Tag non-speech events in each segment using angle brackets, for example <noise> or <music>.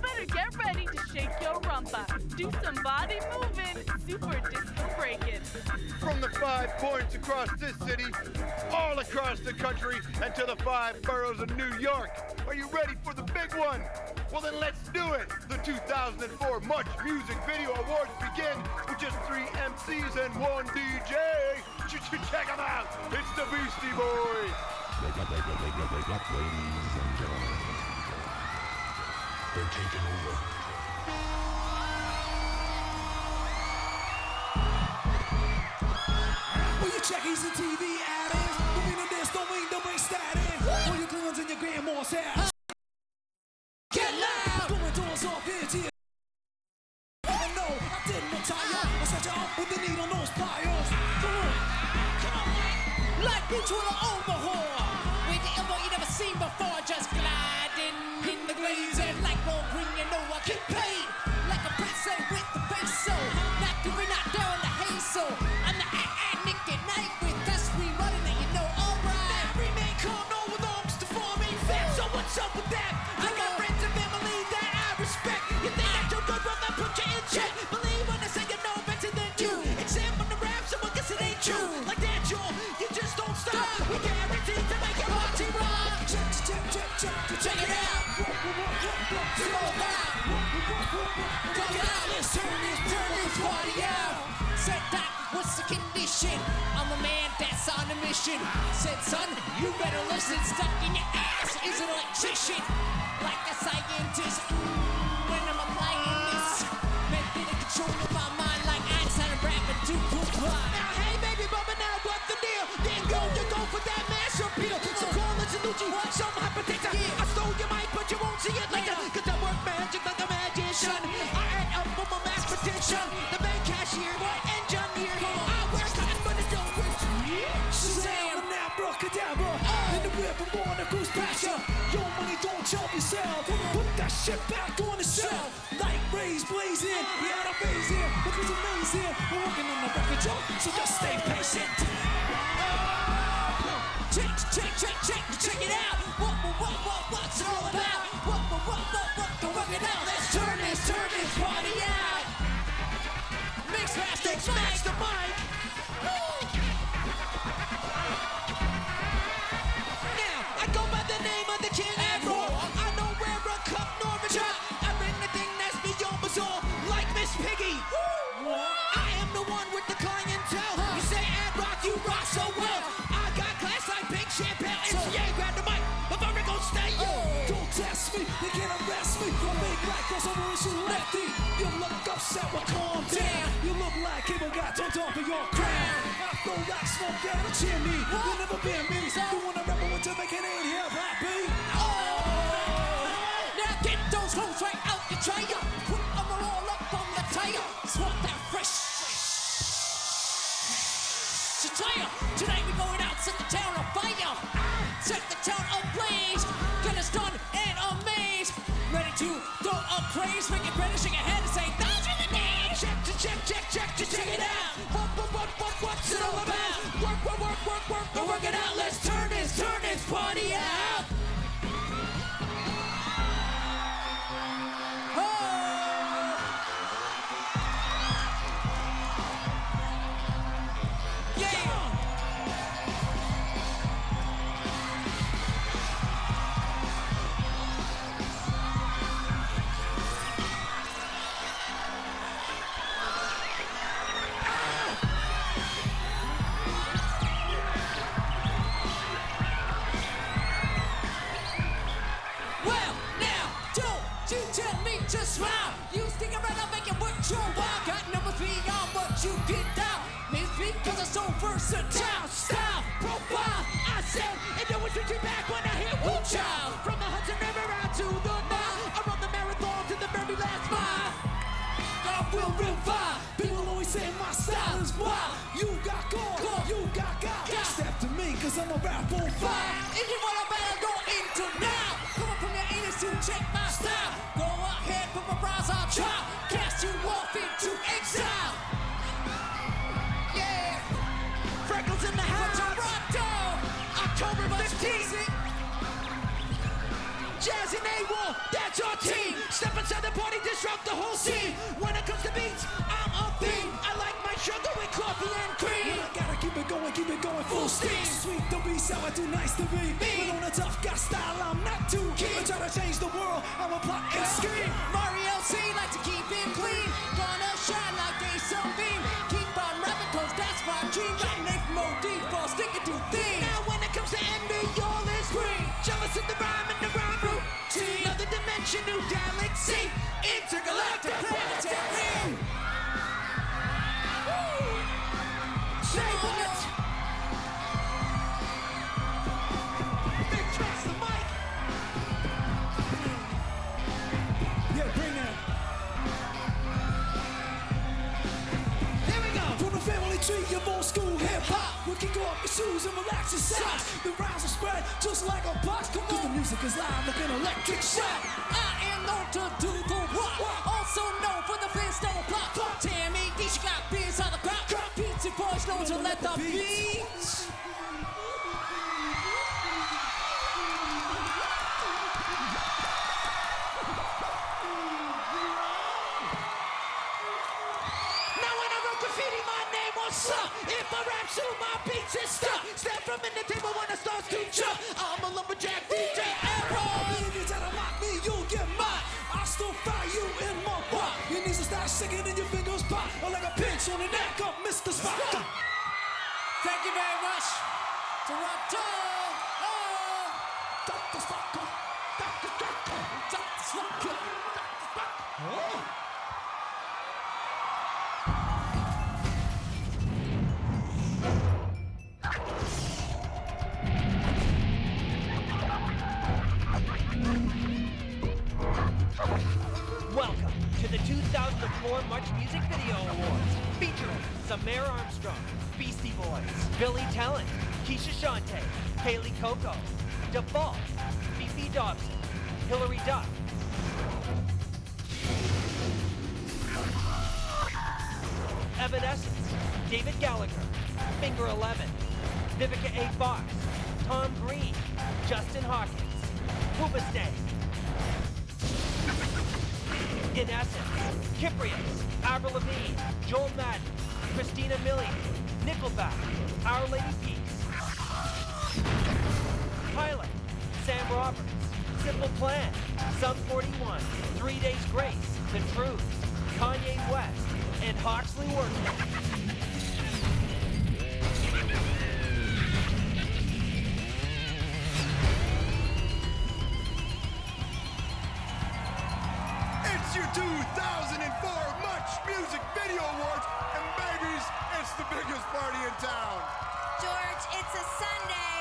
better get ready to shake your rumpa. Do some body moving, super disco breaking. From the five points across this city, all across the country, and to the five boroughs of New York. Are you ready for the big one? Well, then let's do it. The 2004 Much Music Video Awards begin with just three MCs and one DJ. Check them out. It's the Beastie Boys. Ladies and gentlemen, they're taking over. Well, you check easy TV addicts. Don't mean to this, don't mean to bring static. All you clowns in your grandma's house. Get loud! Going doors off here. Oh no, I didn't retire. I set you up with the needle nose pliers. Come on, come on. Like mutual overhaul. Said son, you better listen. Stuck in your ass is an electrician. Like a scientist. Shit back on the shelf. Light rays blazing. We had a phase here, because amazing. We're working on the record, Joe, so just stay patient. Check, check, check, check, check it out. What, what, what, what, what's it all about? What, what, what, what, what, work it out. Let's turn this, turn this party out. Mix master, Mix master Mike. Lefty. You look upset, well calm down. You look like cable got turned off of your crown. I flow like smoke down a chimney. You'll never be work, work, Go work it out. Let's turn this, cause I'm a rap on fire. If you wanna better go into now, come up from your anus to check my style. Go ahead, put my bras on top, cast you off into exile. Yeah, Freckles in the house. Toronto, October 15th. Jazz and A1, that's our team. Step inside the party, disrupt the whole scene. When it comes to beats, I'm a fiend. I like my sugar with coffee and cream. I steam. Sweet, don't be sour, too nice to be. But on a tough guy style, I'm not too keen. I try to change the world, I'm a plot and scheme. School hip hop, we kick off your shoes and relax your socks. The rhymes will spread just like a box. Come Cause the music is live like an electric shock. I am known to do the rock. Also known for the Flintstone plot. Tammy D, she got beers on the crop. Beats boys known to let the beats. From in the table when starts to jump. I'm a lumberjack DJ Arrow. If you try to mock me, you'll get mocked. I still fire you in my butt. Your knees will start shaking and your fingers pop. Or like a pinch on the neck of Mr. Spock. Thank you very much. Toronto. 2004 Much Music Video Awards, featuring Samaire Armstrong, Beastie Boys, Billy Talent, Keshia Chante, Kaley Cuoco, Default, Fefe Dobson, Hilary Duff, Evanescence, David Gallagher, Finger Eleven, Vivica A. Fox, Tom Green, Justin Hawkins, Hoobastank, in essence, Kyprios, Avril Lavigne, Joel Madden, Christina Milian, Nickelback, Our Lady Peace, Pilate, Sam Roberts, Simple Plan, Sum 41, Three Days Grace, The Trews, Kanye West, and Hawksley Workman. Your 2004 Much Music Video Awards, and babies, it's the biggest party in town. George, it's a Sunday.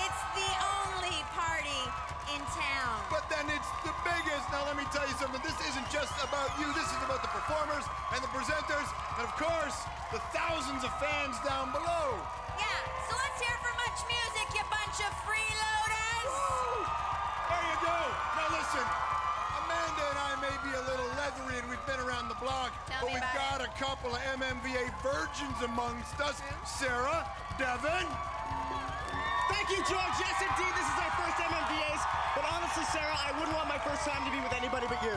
It's the only party in town. But then it's the biggest. Now let me tell you something. This isn't just about you. This is about the performers and the presenters, and of course, the thousands of fans down below. Yeah, so let's hear for much music, you bunch of freeloaders. There you go. Now listen, Amanda and I may be a little leathery and we've been around the block, Tell but we've about got a couple of MMVA virgins amongst us. Sarah, Devon. Thank you, George. Yes, indeed, this is our first MMVAs. But honestly, Sarah, I wouldn't want my first time to be with anybody but you.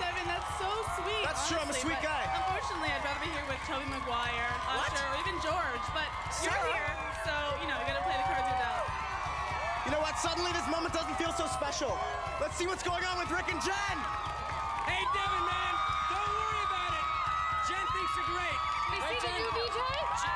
Devon, that's so sweet. That's true, I'm a sweet guy. Unfortunately, I'd rather be here with Tobey Maguire, Usher, or even George. But you're here, so you know you gotta play the cards you're dealt. You know what? Suddenly, this moment doesn't feel so special. Let's see what's going on with Rick and Jen. Hey, Devon, man, don't worry about it. Jen thinks you're great. Is he the new VJ?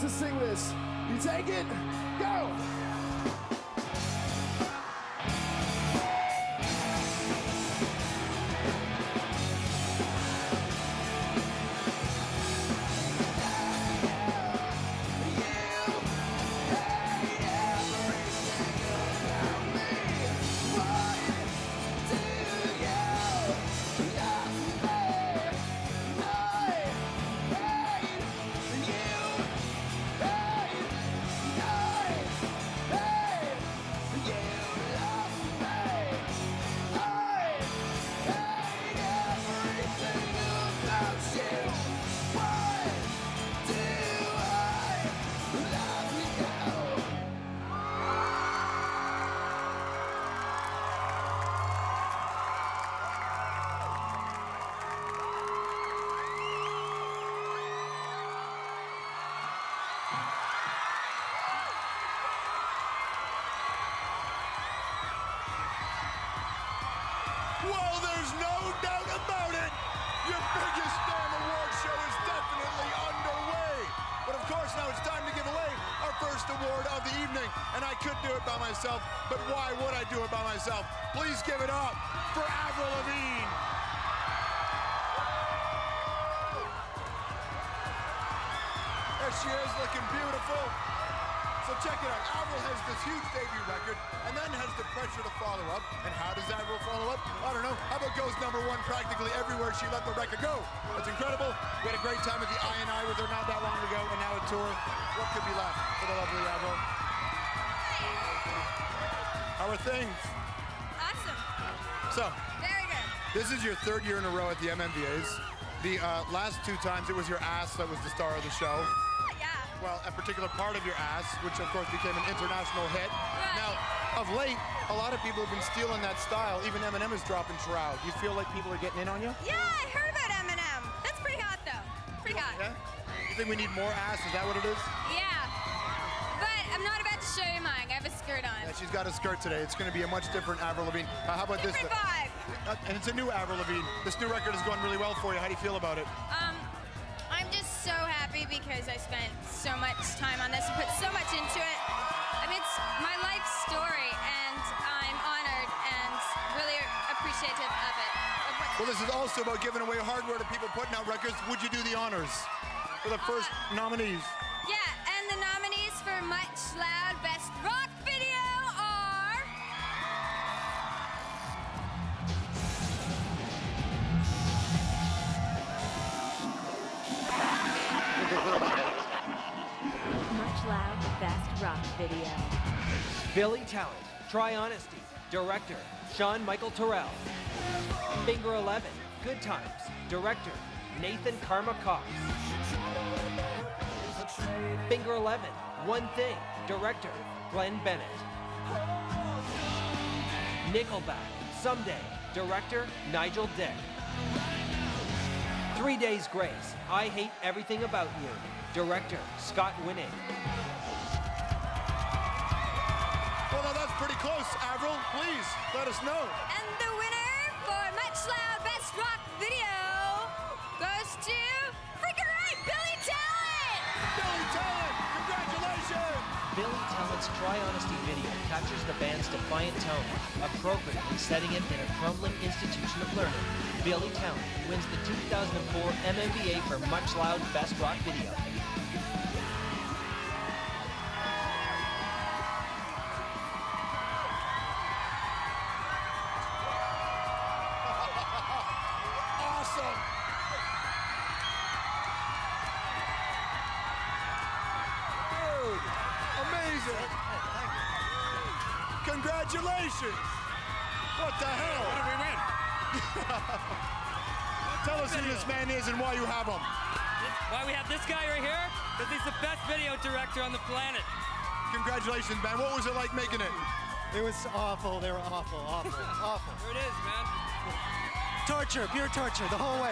To sing this. You take it? By myself, but why would I do it by myself? Please give it up for Avril Lavigne. There she is, looking beautiful. So check it out. Avril has this huge debut record and then has the pressure to follow up. And how does Avril follow up? I don't know. How about goes number one practically everywhere she let the record go? That's incredible. We had a great time at the I&I with her not that long ago and now a tour. What could be left for the lovely Avril? How are things? Awesome. So, Very good. this is your third year in a row at the MMVAs. The uh, last two times it was your ass that was the star of the show. Yeah. Well, a particular part of your ass, which of course became an international hit. Right. Now, of late, a lot of people have been stealing that style. Even Eminem is dropping Shroud. You feel like people are getting in on you? Yeah, I heard about Eminem. That's pretty hot though. Pretty hot. Yeah? You think we need more ass? Is that what it is? She's got a skirt today. It's going to be a much different Avril Lavigne. Uh, how about Different this? vibe. Uh, and it's a new Avril Lavigne. This new record is going really well for you. How do you feel about it? Um, I'm just so happy because I spent so much time on this, and put so much into it. I mean, it's my life story, and I'm honored and really appreciative of it. Well, this is also about giving away hardware to people putting out records. Would you do the honors for the first nominees? Billy Talent, Try Honesty, Director, Sean Michael Turrell. Finger 11, Good Times, Director, Nathan Karma Cox. Finger 11, One Thing, Director, Glenn Bennett. Nickelback, Someday, Director, Nigel Dick. Three Days Grace, I Hate Everything About You, Director, Scott Winning. Close, Avril. Please let us know. And the winner for Much Loud Best Rock Video goes to freaking right, Billy Talent! Billy Talent, congratulations! Billy Talent's Try Honesty video captures the band's defiant tone, appropriately setting it in a crumbling institution of learning. Billy Talent wins the 2004 MMVA for Much Loud Best Rock Video. Congratulations, man. What was it like making it? It was awful. They were awful, awful, <laughs> awful. There it is, man. Torture, pure torture, the whole way.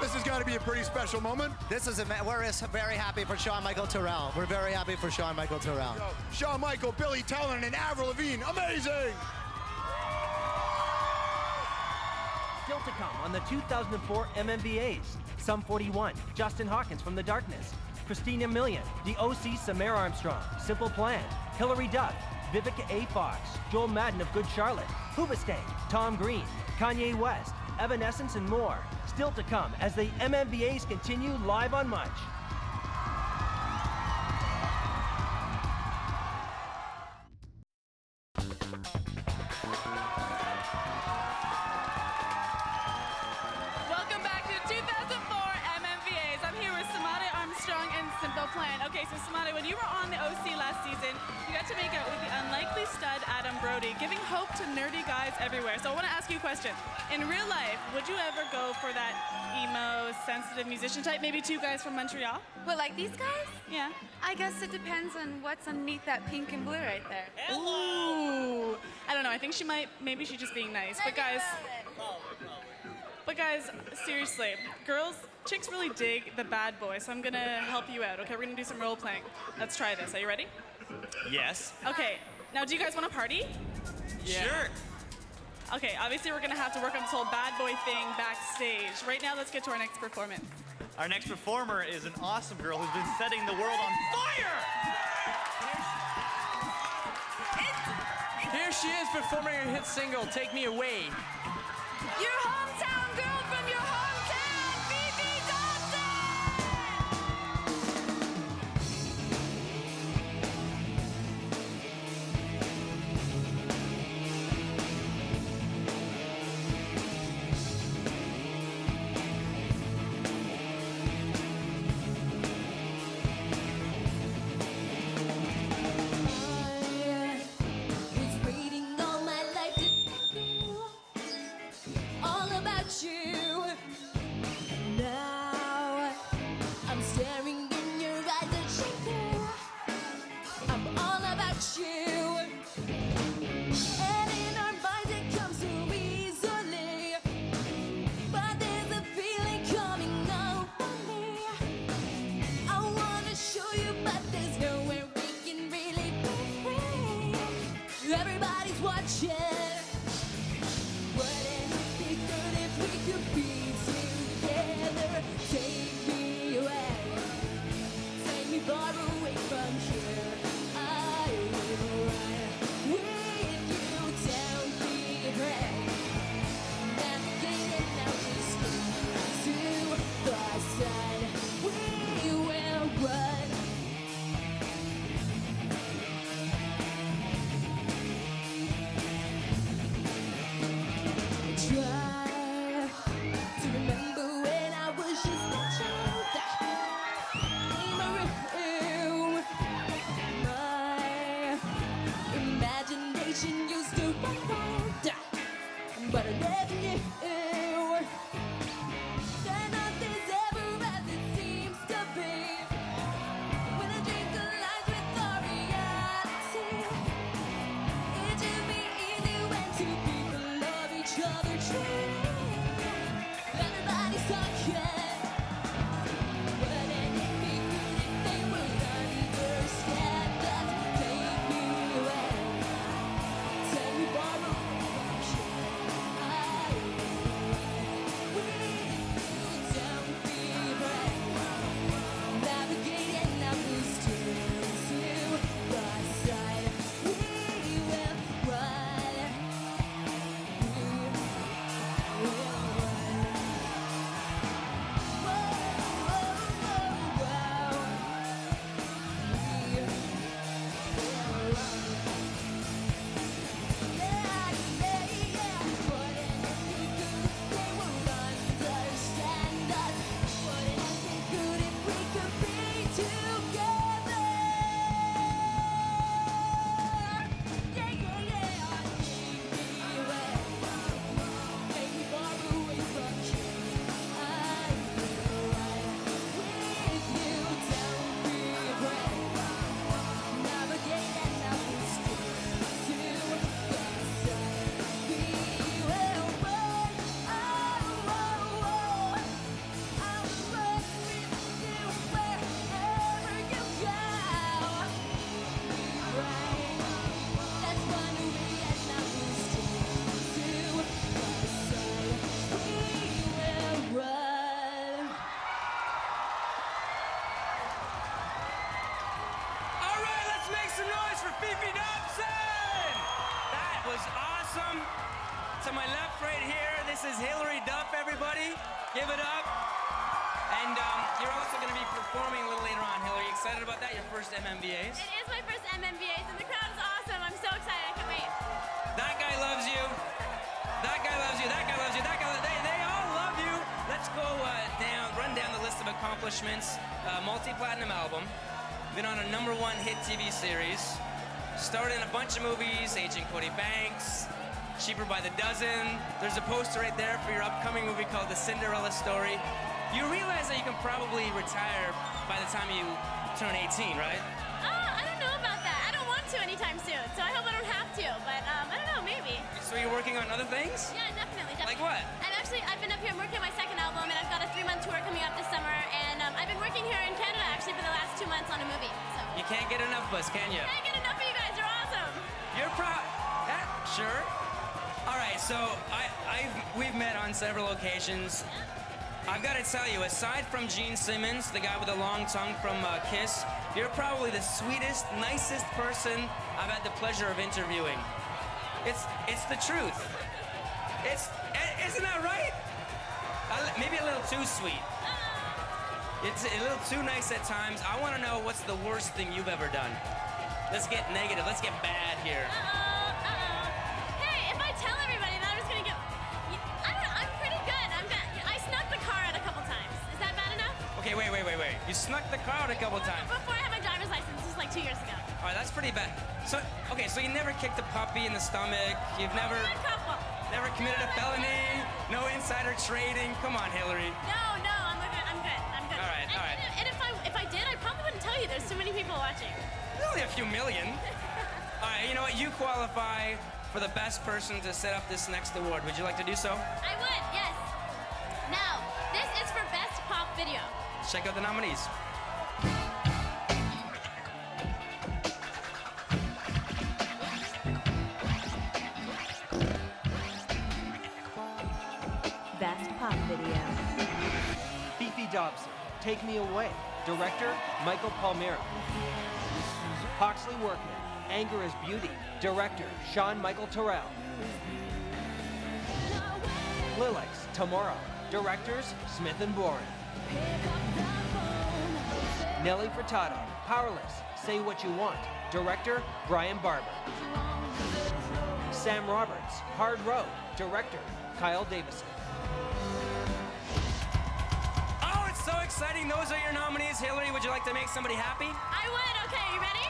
This has got to be a pretty special moment. This is a, we're is very happy for Sean Michael Turrell. We're very happy for Sean Michael Turrell. Sean Michael, Billy Talent, and Avril Lavigne. Amazing! Still to come on the 2004 MMVAs. Sum 41, Justin Hawkins from The Darkness. Christina Milian, The OC Samaire Armstrong, Simple Plan, Hilary Duff, Vivica A. Fox, Joel Madden of Good Charlotte, Hoobastank, Tom Green, Kanye West, Evanescence, and more. Still to come as the MMVAs continue live on Much. Adam Brody, giving hope to nerdy guys everywhere. So I want to ask you a question. In real life, would you ever go for that emo, sensitive musician type? Maybe two guys from Montreal? Well, like these guys? Yeah. I guess it depends on what's underneath that pink and blue right there. Ooh. I don't know. I think she might. Maybe she's just being nice. But guys, but guys, seriously, girls, chicks really dig the bad boy. So I'm gonna help you out. Okay, we're gonna do some role playing. Let's try this. Are you ready? Yes. Okay. Now, do you guys want to party? Sure. Okay. Obviously, we're gonna have to work on this whole bad boy thing backstage. Right now, let's get to our next performance. Our next performer is an awesome girl who's been setting the world on fire. Here she is performing her hit single, Take Me Away. Your hometown first MMVAs? It is my first MMVAs, and the crowd is awesome. I'm so excited. I can't wait. That guy loves you. That guy loves you. That guy loves you. That guy. They, they all love you. Let's go uh, down. Run down the list of accomplishments. Uh, multi-platinum album. Been on a number one hit TV series. Starred in a bunch of movies. Agent Cody Banks. Cheaper by the dozen. There's a poster right there for your upcoming movie called The Cinderella Story. You realize that you can probably retire by the time you turn 18, right? Oh, I don't know about that. I don't want to anytime soon, so I hope I don't have to. But um, I don't know, maybe. So you're working on other things? Yeah, definitely, definitely. Like what? I'm actually, I've been up here working on my second album, and I've got a three-month tour coming up this summer. And um, I've been working here in Canada actually for the last two months on a movie. So You can't get enough of us, can you? can't get enough of you guys. You're awesome. You're proud. Yeah, sure. All right, so I, I've, we've met on several occasions. I've got to tell you, aside from Gene Simmons, the guy with the long tongue from uh, Kiss, you're probably the sweetest, nicest person I've had the pleasure of interviewing. It's, it's the truth. It's, isn't that right? Maybe a little too sweet. It's a little too nice at times. I want to know what's the worst thing you've ever done. Let's get negative. Let's get bad here. You snuck the car out a couple times. Before I had my driver's license, this was like two years ago. All right, that's pretty bad. So, okay, so you never kicked a puppy in the stomach. You've never, A couple. never committed a felony. No insider trading. Come on, Hilary. No, no, I'm good. I'm good. I'm good. All right, and, all right. And, if I if I did, I probably wouldn't tell you. There's too many people watching. There's only a few million. <laughs> All right, you know what? You qualify for the best person to set up this next award. Would you like to do so? I would. Check out the nominees. Best Pop Video. Fefe Dobson, Take Me Away. Director, Michael Palmera. Hawksley Workman, Anger is Beauty. Director, Sean Michael Turrell. Lilix, Tomorrow. Directors, Smith and Boren. Nelly Furtado, Powerless, Say What You Want. Director, Brian Barber. Sam Roberts, Hard Road. Director, Kyle Davison. Oh, it's so exciting. Those are your nominees. Hilary, would you like to make somebody happy? I would. Okay, you ready?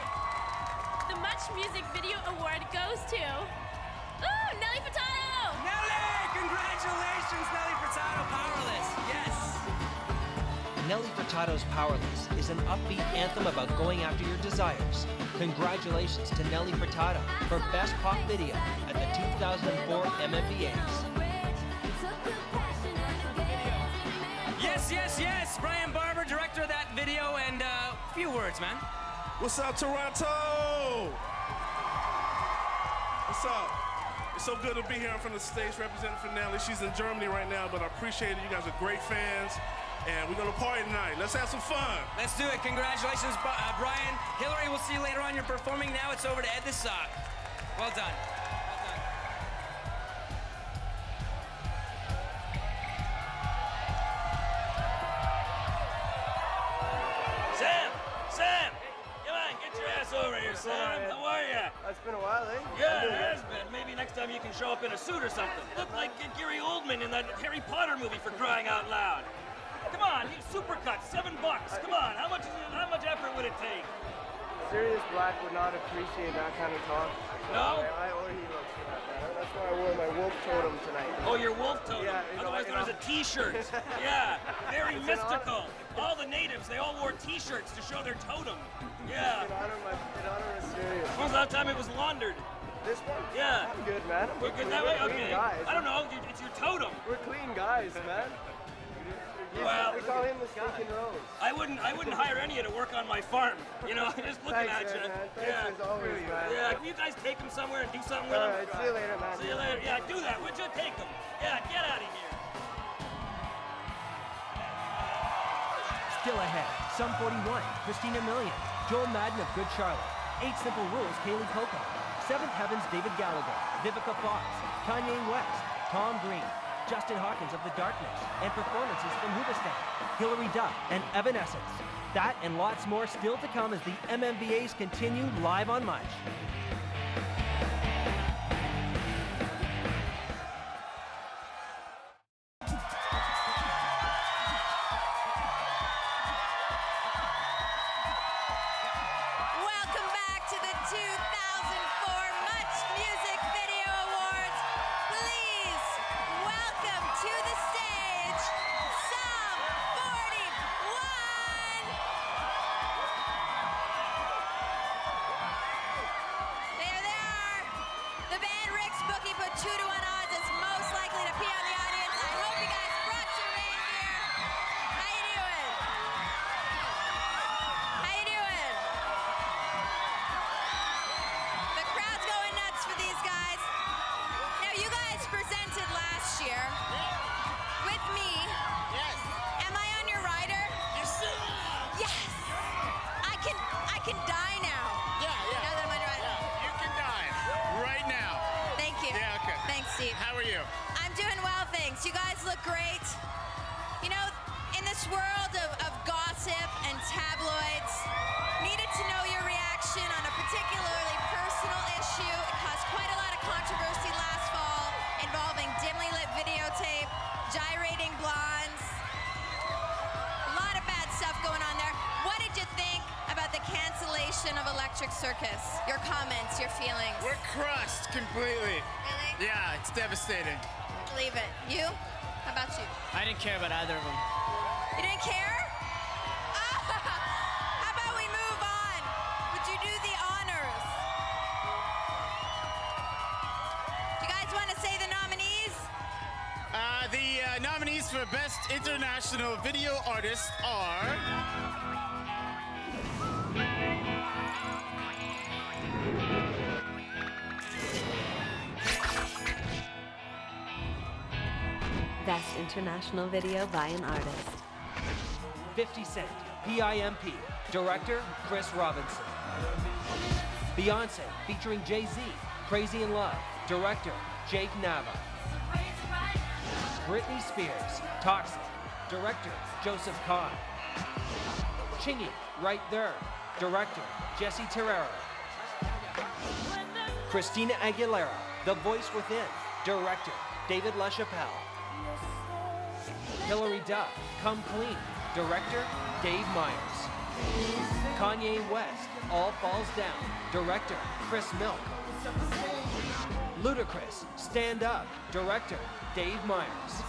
The Much Music Video Award goes to. Ooh, Nelly Furtado. Nelly, congratulations, Nelly Furtado, Powerless. Yes. Nelly Furtado's Powerless is an upbeat anthem about going after your desires. Congratulations to Nelly Furtado for Best Pop Video at the 2004 MMVAs. Yes, yes, yes! Brian Barber, director of that video, and a uh, few words, man. What's up, Toronto? What's up? It's so good to be here. I'm from the States representing Finale. She's in Germany right now, but I appreciate it. You guys are great fans and we're gonna party tonight. Let's have some fun. Let's do it. Congratulations, uh, Brian. Hilary, we'll see you later on. You're performing now. It's over to Ed the Sock. Well done. Sam! Sam! Come on, get your ass over here, Sam. How are ya? It's been a while, eh? Yeah, it has been. Maybe next time you can show up in a suit or something. Look like Gary Oldman in that Harry Potter movie for crying out loud. Come on, supercut, seven bucks. Come on, how much is it, how much effort would it take? Sirius Black would not appreciate that kind of talk. No? I, or he looks for that matter. That's why I wore my wolf totem tonight. Oh, your wolf totem. Yeah, Otherwise known as a t-shirt. <laughs> yeah, very It's mystical. All the natives, they all wore t-shirts to show their totem. Yeah. In honor, of my, in honor of Sirius. When was the last time it was laundered? This one? Yeah. I'm good, man. We're good that way? Okay. guys. I don't know. It's your totem. We're clean guys, man. Well, we call him the stinking rose. I wouldn't. I wouldn't hire any of you to work on my farm. You know, <laughs> I'm just looking Thanks, at you. man. Thanks yeah. as always, man. Yeah. Can you guys take them somewhere and do something with All them? see you later, man. See you later. Yeah, do that. Would you take them? Yeah, get out of here. Still ahead, Sum 41, Christina Milian, Joel Madden of Good Charlotte, Eight Simple Rules, Kaley Cuoco, Seventh Heavens, David Gallagher, Vivica Fox, Kanye West, Tom Green, Justin Hawkins of The Darkness, and performances from Hoobastank, Hilary Duff, and Evanescence. That and lots more still to come as the MMVAs continue live on Much. International Video artists are. Best International Video by an Artist. 50 Cent, PIMP, director Chris Robinson. Beyonce, featuring Jay Z, Crazy in Love, director Jake Nava. Britney Spears, Toxic, director Joseph Kahn. Chingy, Right There, director Jesse Terrero. Christina Aguilera, The Voice Within, director David LaChapelle. Hilary Duff, Come Clean, director Dave Myers. Kanye West, All Falls Down, director Chris Milk. Ludacris, Stand Up, director Dave Myers.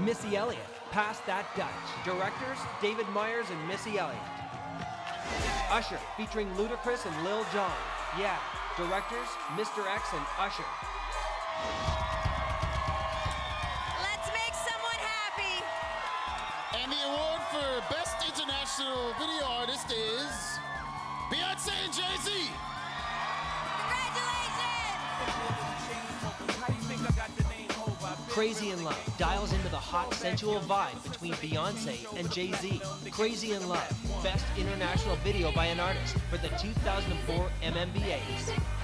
Missy Elliott, Pass That Dutch, directors David Myers and Missy Elliott. Usher, featuring Ludacris and Lil Jon, Yeah, directors Mr. X and Usher. Let's make someone happy. And the award for Best International international video artist is Beyonce and Jay Z. Crazy in Love dials into the hot, sensual vibe between Beyonce and Jay Z. Crazy in Love, Best International Video by an Artist for the 2004 MMVAs.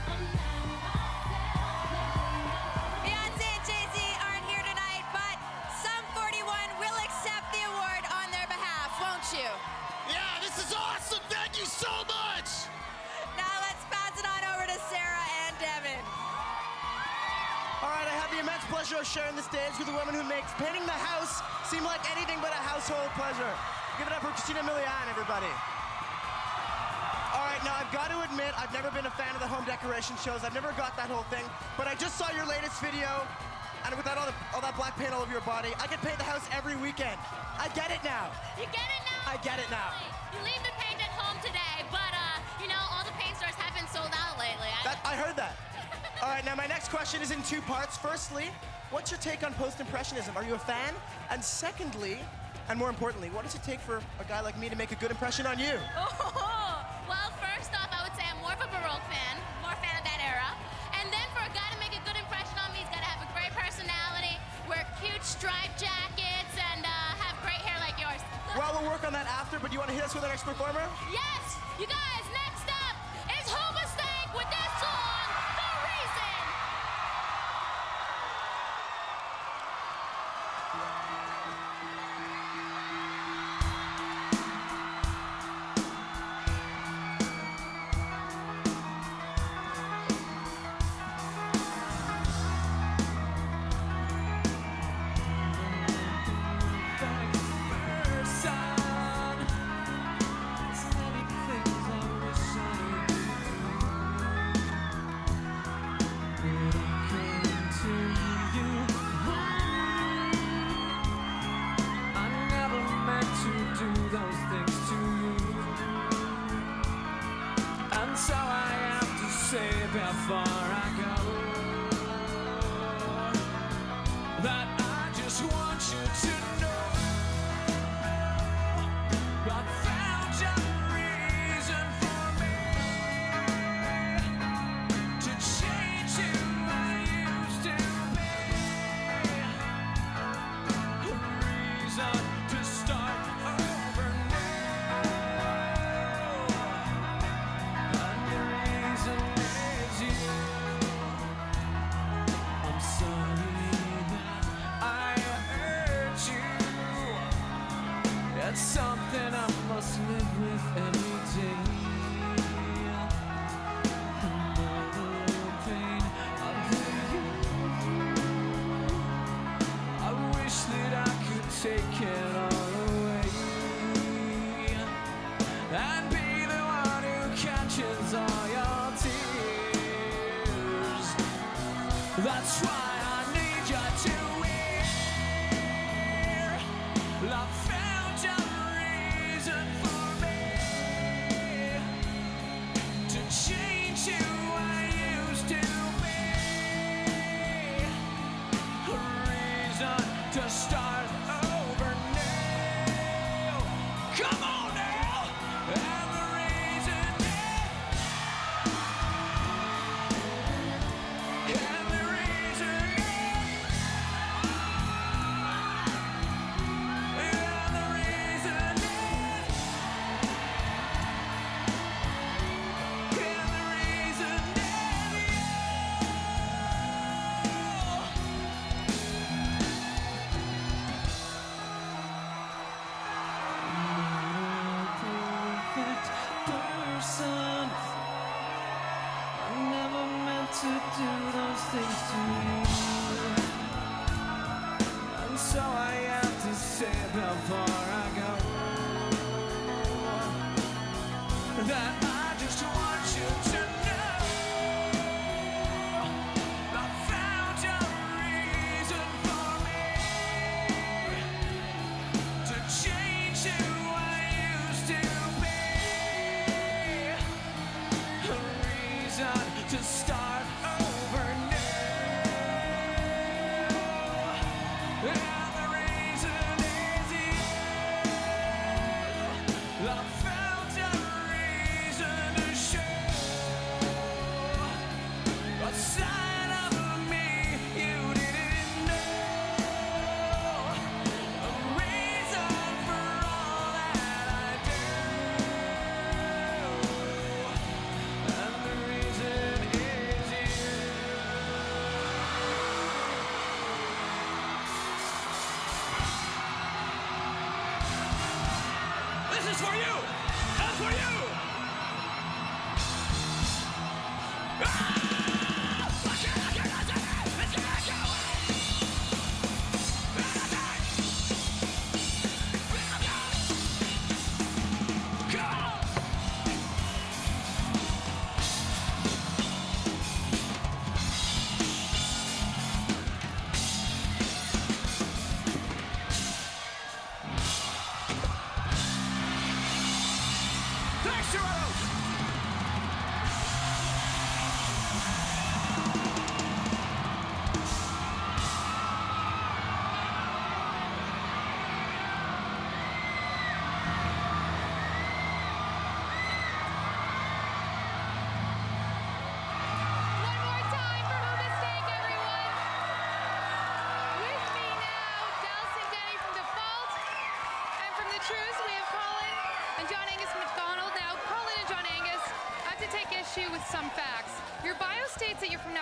Pleasure. Give it up for Christina Milian, everybody. All right, now I've got to admit, I've never been a fan of the home decoration shows. I've never got that whole thing. But I just saw your latest video, and without all, the, all that black paint all over your body, I could paint the house every weekend. I get it now. You get it now? I get it now. You leave the paint at home today, but uh, you know, all the paint stores have been sold out lately. I- That, I heard that. <laughs> All right, now my next question is in two parts. Firstly, what's your take on post-impressionism? Are you a fan? And secondly, and more importantly, what does it take for a guy like me to make a good impression on you? <laughs> Oh, well, first off, I would say I'm more of a Baroque fan, more fan of that era. And then for a guy to make a good impression on me, he's got to have a great personality, wear cute striped jackets, and uh, have great hair like yours. Well, we'll work on that after, but do you want to hit us with our next performer? Yes, you guys. So I have to say before I go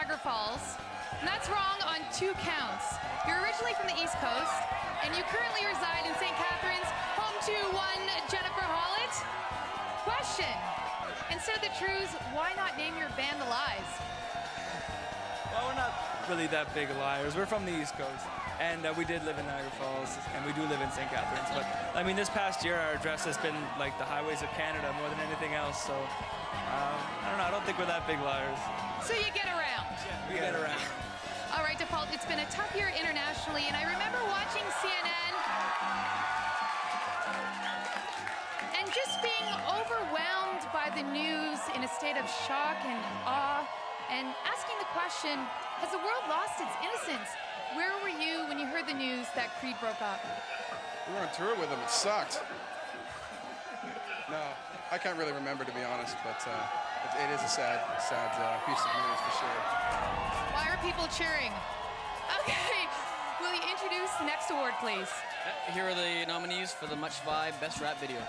Niagara Falls, and that's wrong on two counts. You're originally from the East Coast, and you currently reside in St. Catharines, home to one Jennifer Hollett. Question. Instead of the Trues, why not name your band the Lies? Well, we're not really that big liars. We're from the East Coast, and uh, we did live in Niagara Falls, and we do live in St. Catharines. But I mean, this past year, our address has been like the highways of Canada more than anything else. So um, I don't know. I don't think we're that big liars. So you get around. We get around. All right, Default, it's been a tough year internationally, and I remember watching CNN and just being overwhelmed by the news in a state of shock and awe, and asking the question Has the world lost its innocence? Where were you when you heard the news that Creed broke up? We were on tour with them. It sucked. No, I can't really remember to be honest, but uh, it, it is a sad, sad uh, piece of news for sure. Why are people cheering? Okay, will you introduce the next award, please? Uh, Here are the nominees for the Much Vibe Best Rap Video.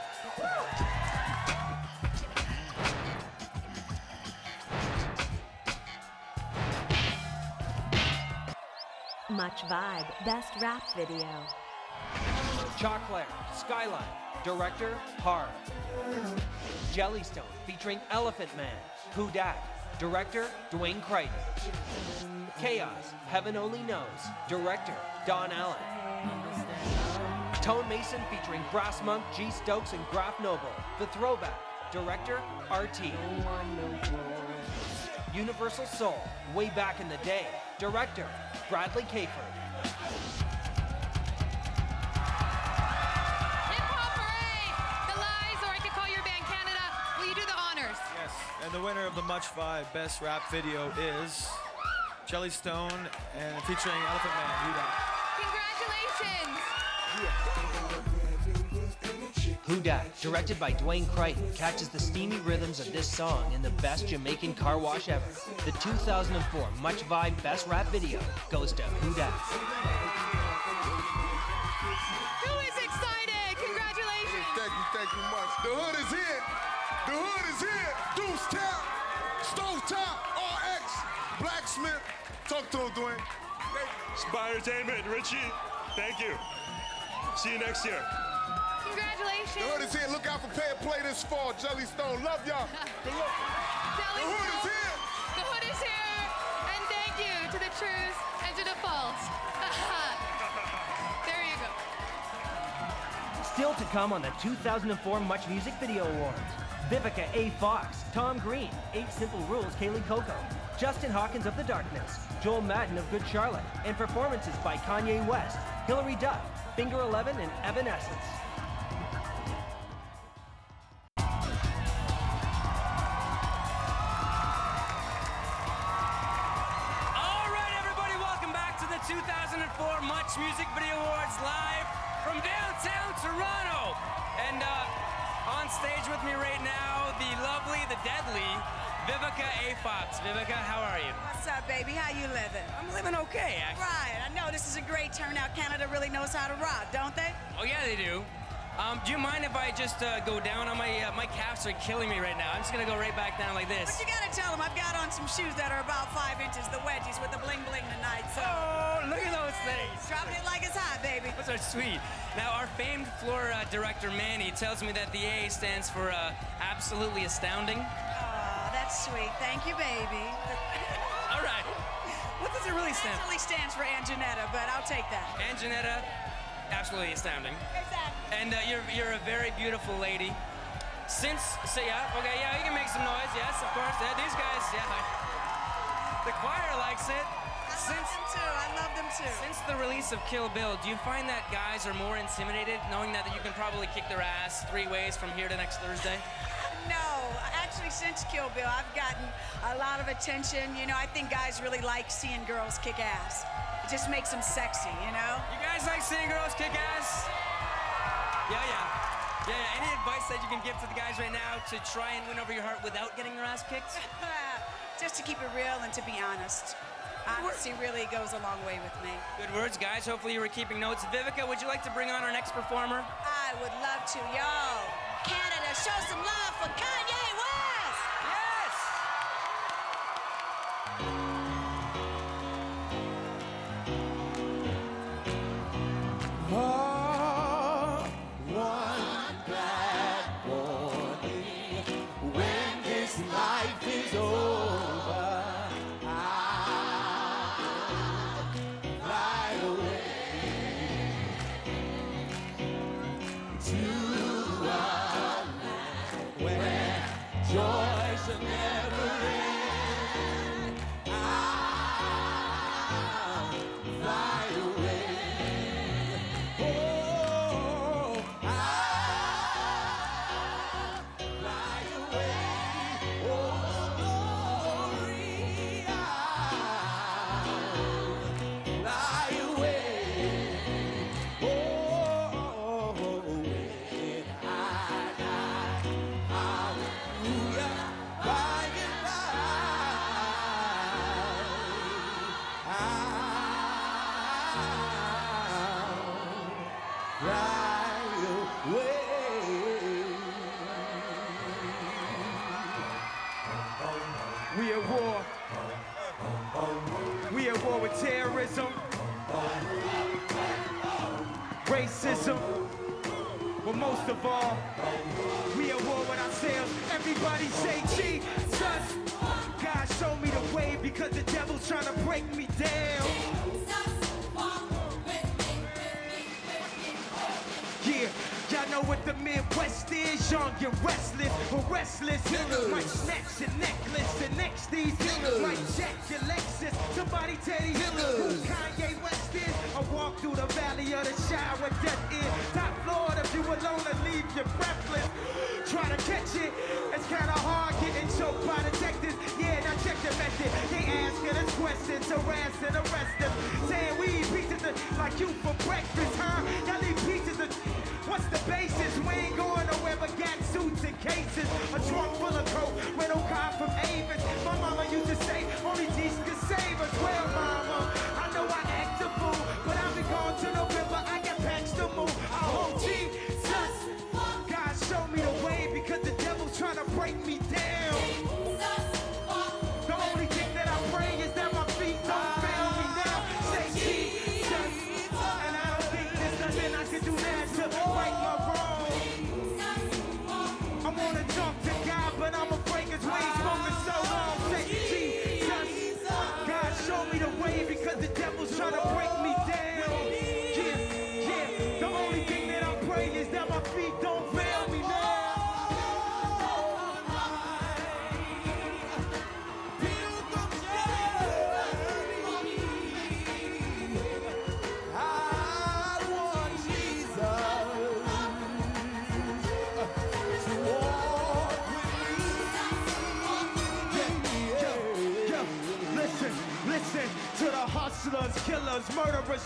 Much Vibe Best Rap Video. Chocolate, Skyline, director, Hard. Jellystone, featuring Elephant Man, Who Dat, director, Dwayne Crichton. Chaos, Heaven Only Knows, director, Don Allen. Tone Mason featuring Brass Monk, G Stokes, and Graf Noble, The Throwback, director, RT. Universal Soul, way back in the day, director, Bradley Cayford. Hip Hop Hooray! The Lies, or I could call your band Canada. Will you do the honors? Yes, and the winner of the Much Vibe Best Rap Video is Jellystone and featuring Elephant Man. Who Congratulations! Who Who dat, directed by Dwayne Crichton, catches the steamy rhythms of this song in the best Jamaican car wash ever. The 2004 Much Vibe Best Rap Video goes to Who Dat. Who is excited? Congratulations! Thank you, thank you much. The hood is here. The hood is here. Deuce Tap, Stove Top, RX, Blacksmith. Talk to him, Dwayne. Spiretainment, Richie, thank you. See you next year. Congratulations! The hood is here. Look out for pay and play this fall. Jellystone, love y'all. <laughs> Good luck. The hood is here. The hood is here! And thank you to the Trues and to the Falls. <laughs> there you go. Still to come on the 2004 Much Music Video Awards. Vivica A. Fox, Tom Green, Eight Simple Rules, Kaylee Coco, Justin Hawkins of The Darkness, Joel Madden of Good Charlotte, and performances by Kanye West, Hilary Duff, Finger 11, and Evanescence. Music Video Awards live from downtown Toronto. And uh, on stage with me right now, the lovely, the deadly Vivica A. Fox. Vivica, how are you? What's up, baby? How you living? I'm living okay, actually. Right. I know this is a great turnout. Canada really knows how to rock, don't they? Oh yeah, they do. Um, do you mind if I just uh, go down on my uh, my calves are killing me right now? I'm just gonna go right back down like this. But you gotta tell them I've got on some shoes that are about five inches, the wedgies with the bling bling tonight. So. Oh, look at those things. Dropping it like it's hot, baby. Those are sweet. Now, our famed floor uh, director Manny tells me that the A stands for uh, absolutely astounding. Oh, that's sweet. Thank you, baby. All right. What does it really stand? It Actually stands for Anjanetta, but I'll take that. Anjanetta, absolutely astounding. Exactly. And uh, you're you're a very beautiful lady. Since so yeah okay yeah you can make some noise yes of course yeah these guys yeah the choir likes it. I them too. I love them too. Since the release of Kill Bill, do you find that guys are more intimidated knowing that you can probably kick their ass three ways from here to next Thursday? No, actually, since Kill Bill, I've gotten a lot of attention. You know, I think guys really like seeing girls kick ass. It just makes them sexy, you know? You guys like seeing girls kick ass? Yeah, yeah. Yeah, yeah. Any advice that you can give to the guys right now to try and win over your heart without getting your ass kicked? <laughs> just to keep it real and to be honest honesty really goes a long way with me. Good words, guys. Hopefully you were keeping notes. Vivica, would you like to bring on our next performer? I would love to, y'all. Canada, show some love for Kanye West!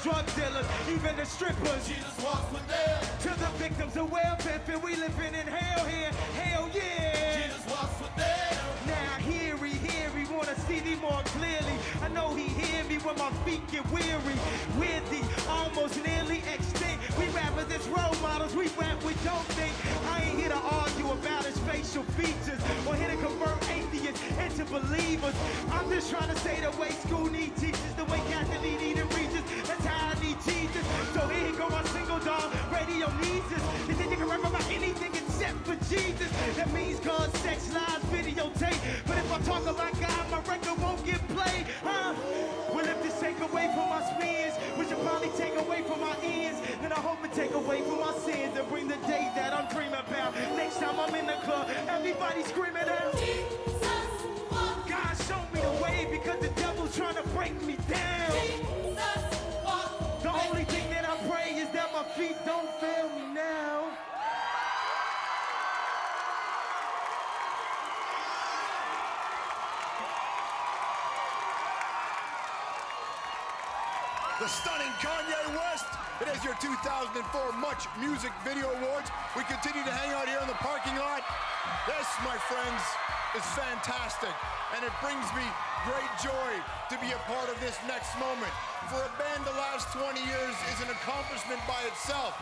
drug dealers, even the strippers. Jesus walks with them. To the victims of welfare, and we living in hell here. Hell yeah. Jesus walks with them. Now here he, here he, wanna see thee more clearly. I know he hear me when my feet get weary. With the almost nearly extinct. We rappers as role models, we rap we don't think. I ain't here to argue about his facial features or here to convert atheists into believers. I'm just trying to say the way Everybody screaming out. God show me the way because the devil's trying to break me down. The only thing that I pray is that my feet don't fail me now. The stunning Kanye West. It is your 2004 Much Music Video Awards. We continue to hang out here in the parking lot. This, my friends, is fantastic, and it brings me great joy to be a part of this next moment. For a band to last 20 years is an accomplishment by itself.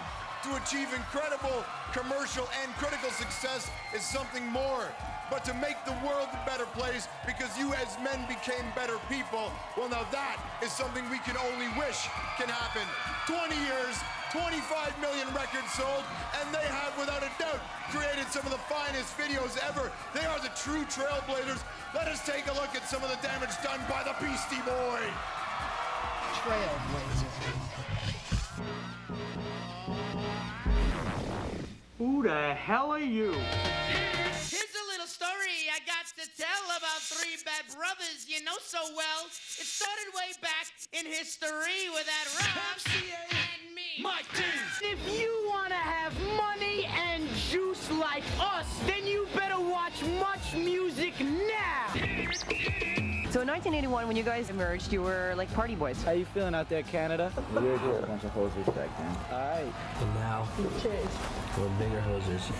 To achieve incredible commercial and critical success is something more. But to make the world a better place because you as men became better people, well, now that is something we can only wish can happen. 20 years, 25 million records sold, and they have, without a doubt, created some of the finest videos ever. They are the true trailblazers. Let us take a look at some of the damage done by the Beastie Boy. Trailblazers. Who the hell are you? Here's story I got to tell about three bad brothers you know so well. It started way back in history with that Rob and me. Mike D. If you want to have money and juice like us, then you better watch Much Music now. So in 1981, when you guys emerged, you were like party boys. How you feeling out there, Canada? We were just a bunch of hosers back then. Alright. And now, we're bigger hosers.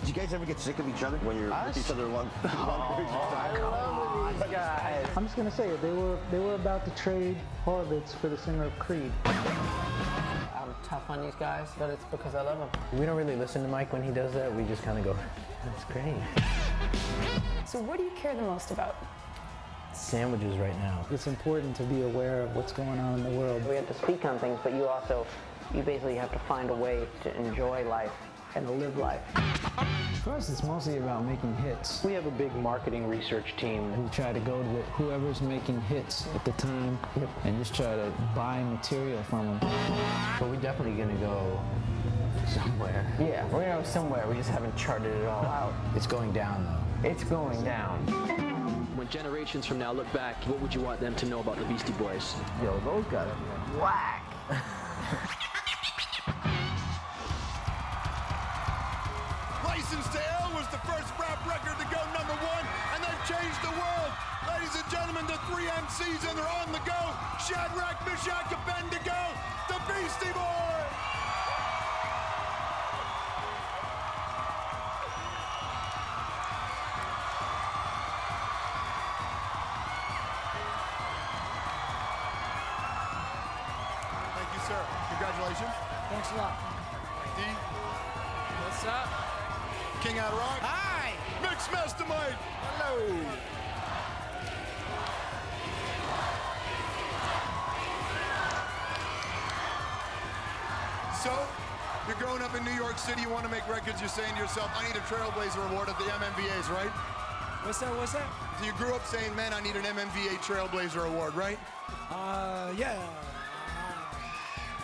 Did you guys ever get sick of each other when you're with each other long, long <laughs> periods of time? Oh, oh, guys. I'm just gonna say it. They were they were about to trade Horvitz for the singer of Creed. I'm tough on these guys, but it's because I love them. We don't really listen to Mike when he does that. We just kind of go, that's great. So what do you care the most about? Sandwiches right now. It's important to be aware of what's going on in the world. We have to speak on things, but you also, you basically have to find a way to enjoy life and to live life. For us, it's mostly about making hits. We have a big marketing research team. We try to go with whoever's making hits at the time and just try to buy material from them. But we're definitely gonna go somewhere. Yeah, we're gonna go somewhere. We just haven't charted it all out. It's going down though. It's going down. When generations from now look back, what would you want them to know about the Beastie Boys? Yo, those guys are whack. <laughs> and gentlemen, the three MCs and they're on the go. Shadrach, Meshach, Abednego, the Beastie Boys. York City, you want to make records, you're saying to yourself, I need a Trailblazer Award at the MMVAs, right? What's that? What's that? So you grew up saying, man, I need an MMVA Trailblazer Award, right? Uh, yeah.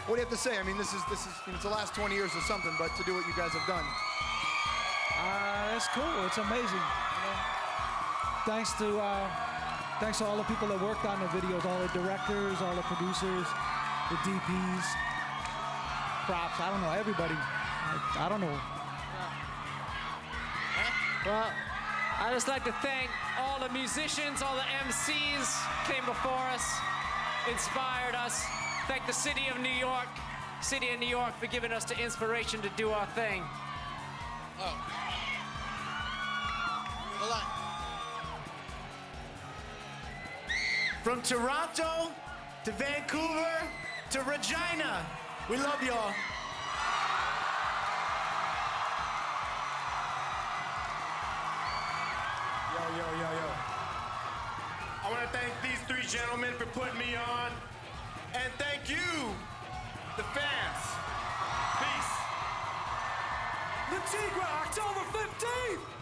What do you have to say? I mean, this is, this is, you know, it's the last 20 years or something, but to do what you guys have done. Uh, that's cool. It's amazing. you know. Thanks to uh, thanks to all the people that worked on the videos, all the directors, all the producers, the DPs, props. I don't know everybody. I, I don't know. Well, I'd just like to thank all the musicians, all the MCs came before us, inspired us. Thank the city of New York, city of New York for giving us the inspiration to do our thing. Oh. Hold on. From Toronto to Vancouver to Regina, we love y'all. Gentlemen for putting me on. And thank you, the fans. Peace. The Tigra, October 15th!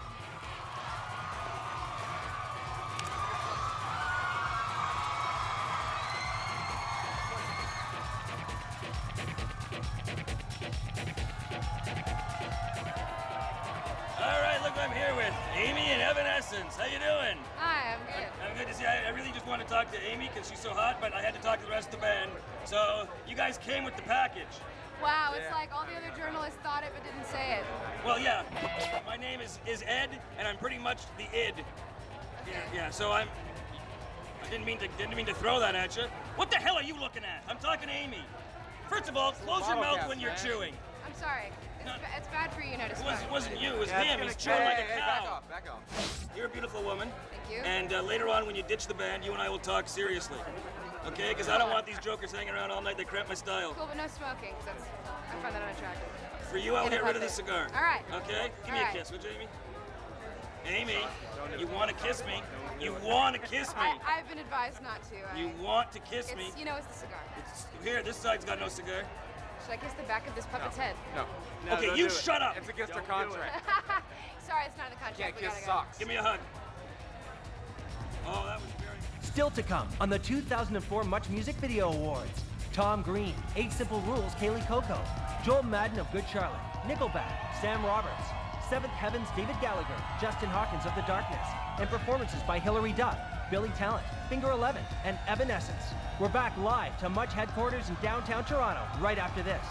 Talk to Amy because she's so hot, but I had to talk to the rest of the band. So you guys came with the package. Wow, it's like all the other journalists thought it but didn't say it. Well, yeah. My name is, is Ed, and I'm pretty much the id. Yeah, yeah. So I'm. I didn't mean to didn't mean to throw that at you. What the hell are you looking at? I'm talking to Amy. First of all, close your mouth when you're chewing. I'm sorry. It's, ba- it's bad for you not to It wasn't, wasn't you, it was Yeah, him. He's chewing like hey, a hey, cow. back off, back off. You're a beautiful woman. Thank you. And uh, later on, when you ditch the band, you and I will talk seriously. Okay? Because I don't want these jokers hanging around all night. They cramp my style. Cool, but no smoking. 'cause that's, I find that unattractive. For you, I'll get rid of the cigar. All right. Okay? Give me All a kiss, would you, Amy? Amy, you want to kiss me? You want to kiss me? I, I've been advised not to. I, You want to kiss me? You know, it's the cigar. It's, here, this side's got no cigar. Should I kiss the back of this puppet's head? No. no Okay, you do it. shut up. It's against our contract. <laughs> Sorry, it's not in the contract. Can't we kiss gotta go. socks. Give me a hug. Oh, that was very. Still to come on the 2004 Much Music Video Awards. Tom Green, Eight Simple Rules, Kaylee Coco, Joel Madden of Good Charlotte, Nickelback, Sam Roberts, Seventh Heavens, David Gallagher, Justin Hawkins of The Darkness, and performances by Hilary Duff, Billy Talent, Finger Eleven, and Evanescence. We're back live to Much headquarters in downtown Toronto right after this.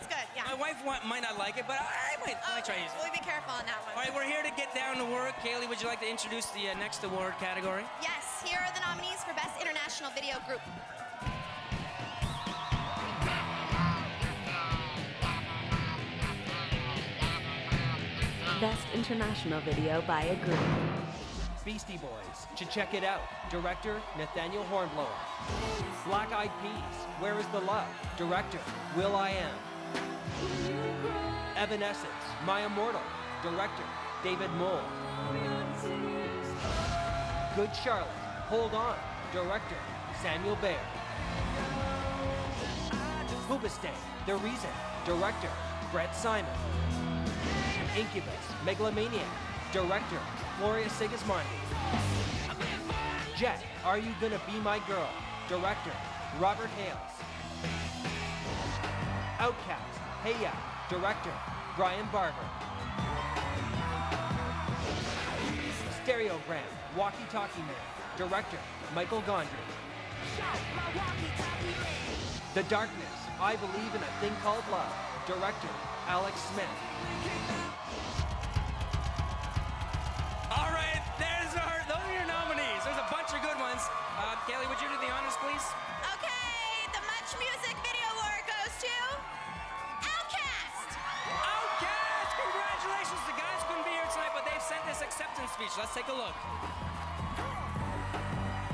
It's good. Yeah. My wife wa- might not like it, but I might, I might try to use it. We'll be careful on that one. All right, we're here to get down to work. Kaylee, would you like to introduce the uh, next award category? Yes, here are the nominees for Best International Video Group. Best International Video by a Group. Beastie Boys, to check it out. Director Nathaniel Hornblower. Black Eyed Peas, Where is the Love? Director Will I Am. Evanescence, My Immortal. Director David Mould. Good Charlotte, Hold On. Director Samuel Baer. Hoobastank, The Reason. Director Brett Simon. Incubus, Megalomaniac. Director Gloria Sigismondi. Jet, Are You Gonna Be My Girl? Director Robert Hales. Outcast, Hey Ya. Director Brian Barber. Stereogram, Walkie Talkie Man. Director Michael Gondry. The Darkness, I Believe in a Thing Called Love. Director Alex Smith. All right, there's our, those are your nominees. There's a bunch of good ones. Uh, Kaylee, would you do the honors, please? Okay, the Much Music Video Award goes to this acceptance speech. Let's take a look.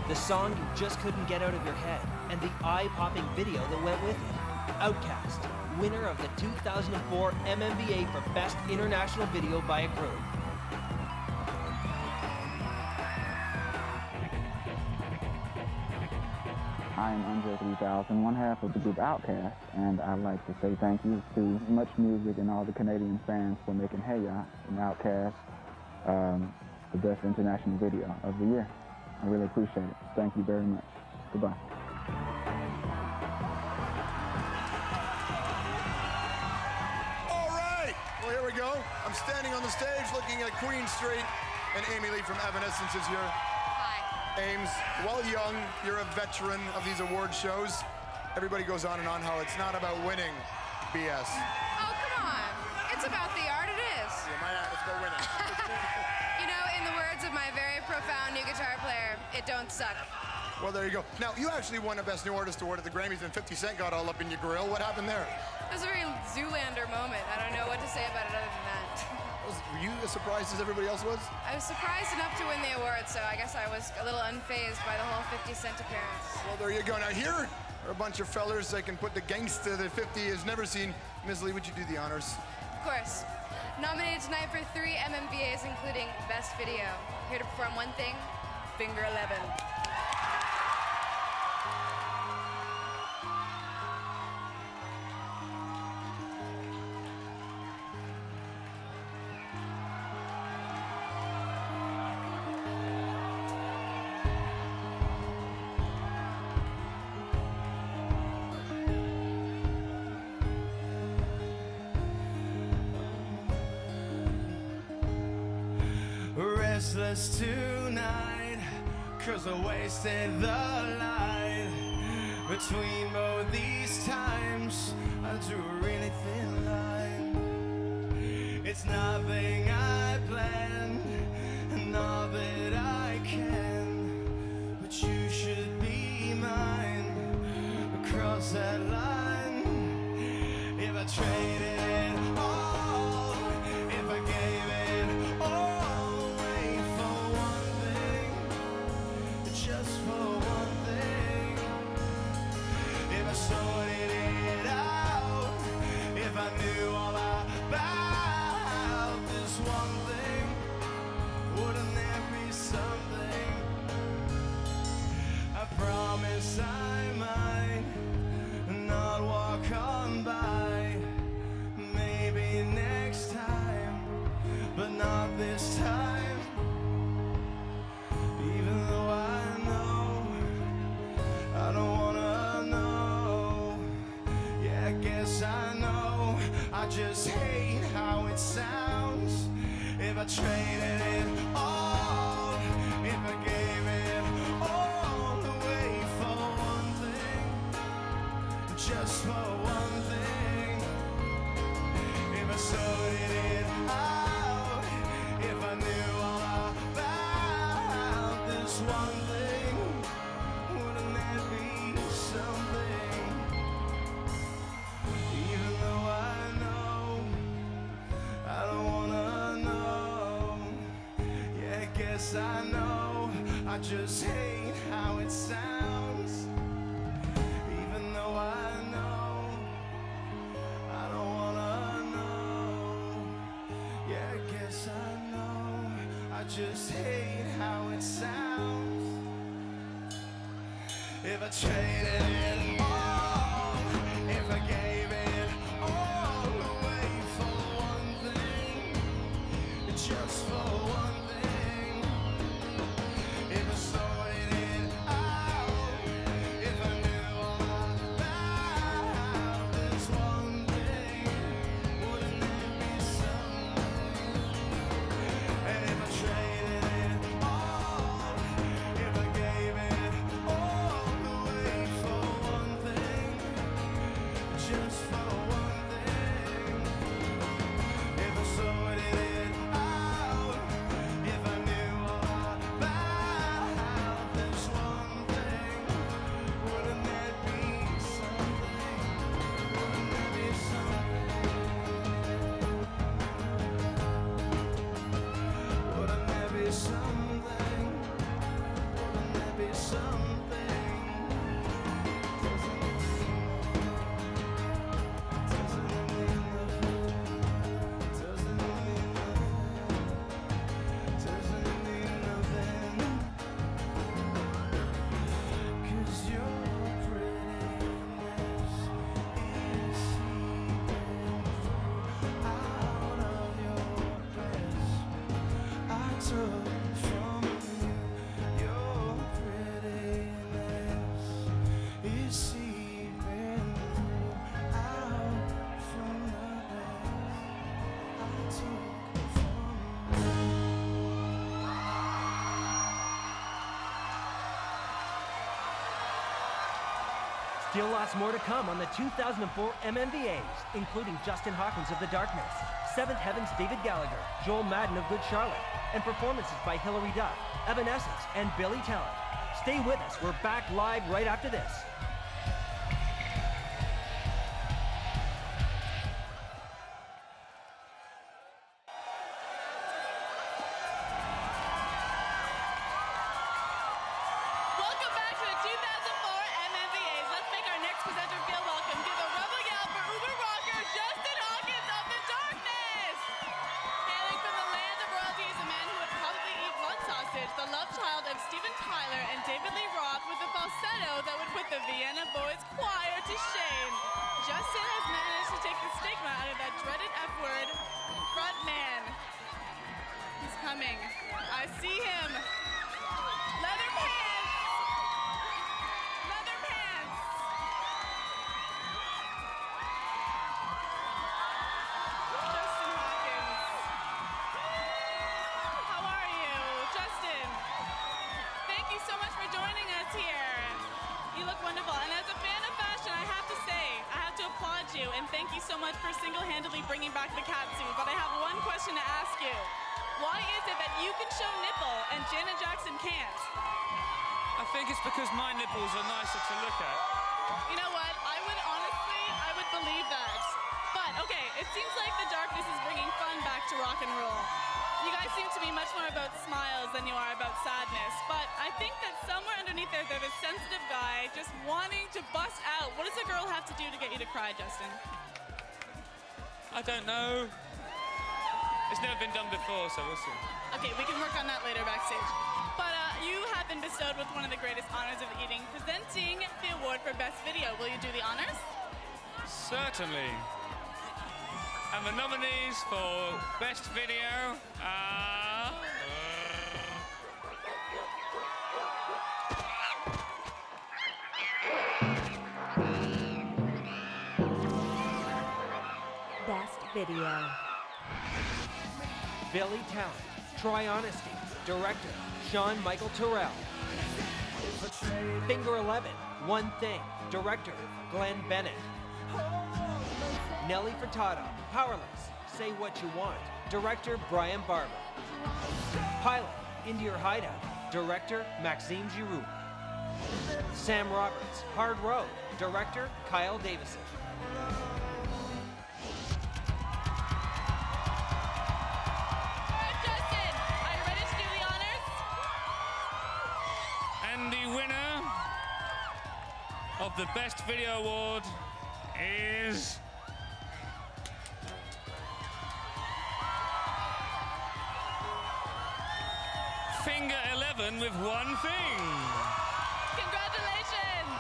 The song you just couldn't get out of your head, and the eye-popping video that went with it. Outcast, winner of the 2004 MMBA for Best International Video by a Group. I am Andre 3000, one half of the group Outcast, and I'd like to say thank you to Much Music and all the Canadian fans for making Hey Ya and Outcast um, the best international video of the year. I really appreciate it. Thank you very much. Goodbye. All right. Well, here we go. I'm standing on the stage looking at Queen Street, and Amy Lee from Evanescence is here. Hi. Ames, while young, you're a veteran of these award shows. Everybody goes on and on how it's not about winning. BS. Oh, come on. It's about the art, it is. Yeah, my, let's go winning. <laughs> You know, in the words of my very profound new guitar player, it don't suck. Well, there you go. Now, you actually won a Best New Artist Award at the Grammys, and 50 Cent got all up in your grill. What happened there? It was a very Zoolander moment. I don't know what to say about it other than that. <laughs> Was, were you as surprised as everybody else was? I was surprised enough to win the award, so I guess I was a little unfazed by the whole 50 Cent appearance. Well, there you go. Now, here are a bunch of fellers that can put the gangsta that 50 has never seen. Ms. Lee, would you do the honors? Of course. Nominated tonight for three MMVAs, including Best Video. Here to perform one thing, Finger 11. Restless tonight, cause I wasted the line. Between both these times, I drew a really thin line. It's nothing just hate how it sounds. Even though I know I don't wanna know. Yeah, I guess I know. I just hate how it sounds. If I traded Still lots more to come on the 2004 MMVAs, including Justin Hawkins of The Darkness, Seventh Heaven's David Gallagher, Joel Madden of Good Charlotte, and performances by Hilary Duff, Evanescence, and Billy Talent. Stay with us. We're back live right after this. Because my nipples are nicer to look at. You know what? I would honestly, I would believe that. But okay, it seems like the darkness is bringing fun back to rock and roll. You guys seem to be much more about smiles than you are about sadness. But I think that somewhere underneath there, there's a sensitive guy just wanting to bust out. What does a girl have to do to get you to cry, Justin? I don't know. It's never been done before, so we'll see. Okay, we can work on that later backstage. Been bestowed with one of the greatest honors of the evening, presenting the award for Best Video. Will you do the honors? Certainly. And the nominees for Best Video are. Best Video. Billy Talent, Try Honesty, Director Sean Michael Turrell. Finger 11, One Thing, Director Glenn Bennett. Nelly Furtado, Powerless, Say What You Want, Director Brian Barber. Pilate, Into Your Hideout, Director Maxime Giroux. Sam Roberts, Hard Road, Director Kyle Davison. The Best Video Award is. Finger 11 with one thing. Congratulations!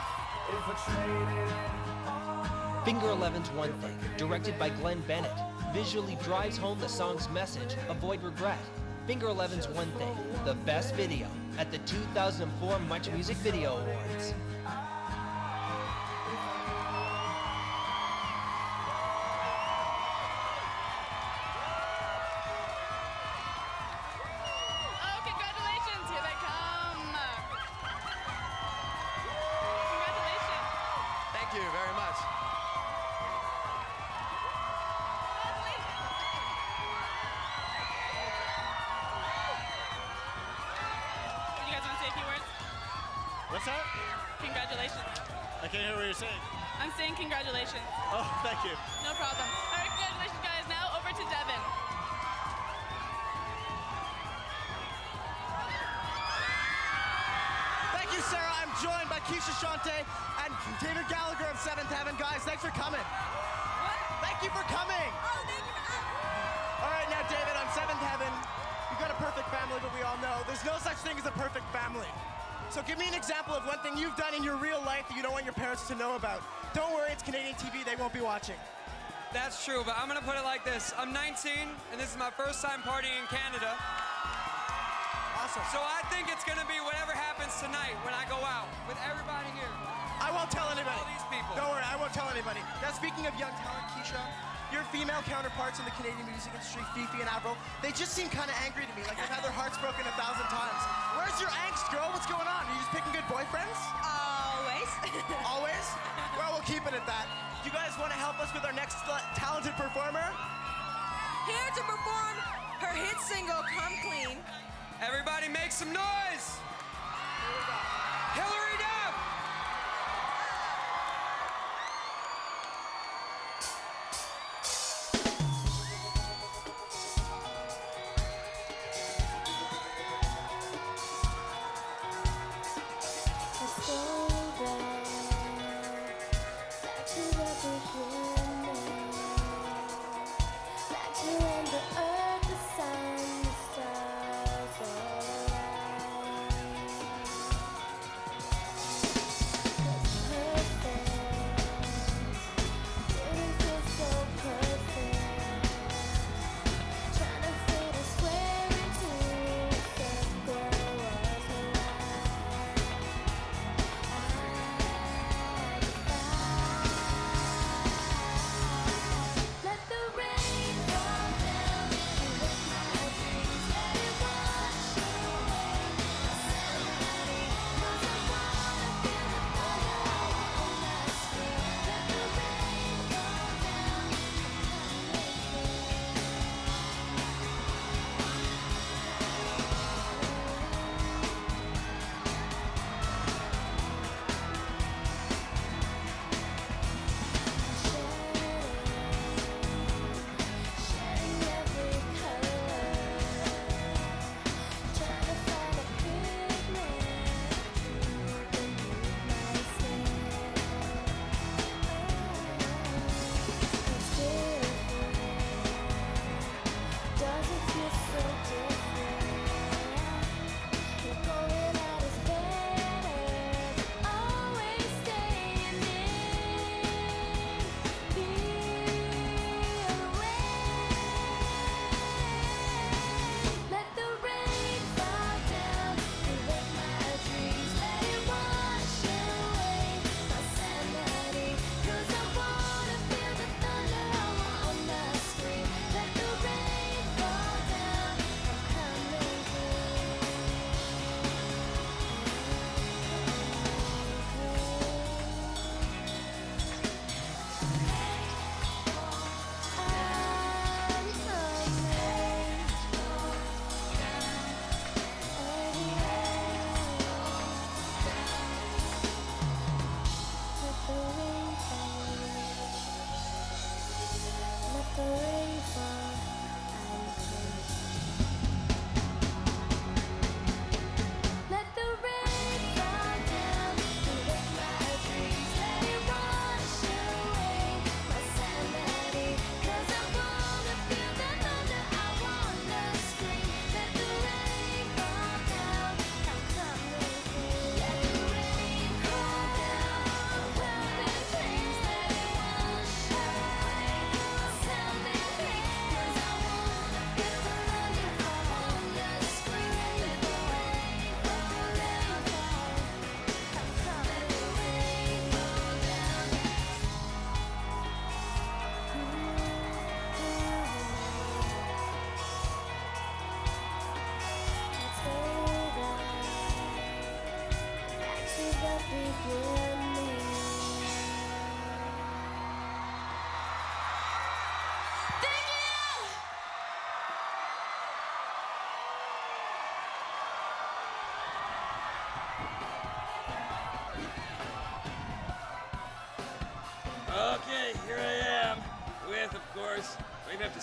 Finger 11's One Thing, directed by Glenn Bennett, visually drives home the song's message avoid regret. Finger 11's One Thing, the best video at the 2004 Much Music Video Awards. By and David Gallagher of Seventh Heaven. Guys, thanks for coming. Thank you for coming. All right, now, David, on Seventh Heaven, you've got a perfect family, but we all know there's no such thing as a perfect family. So give me an example of one thing you've done in your real life that you don't want your parents to know about. Don't worry, it's Canadian TV. They won't be watching. That's true, but I'm gonna put it like this. I'm 19, and this is my first time partying in Canada. Awesome. So I think it's gonna be whatever happens tonight when I go out with everybody here. I won't tell anybody. All these people. Don't worry, I won't tell anybody. Now, speaking of young talent, Keshia, your female counterparts in the Canadian music industry, Fefe and Avril, they just seem kind of angry to me, like they've had their hearts broken a thousand times. Where's your angst, girl? What's going on? Are you just picking good boyfriends? Always. <laughs> Always? Well, we'll keep it at that. Do you guys want to help us with our next uh, talented performer? Here to perform her hit single, Come Clean. Everybody make some noise!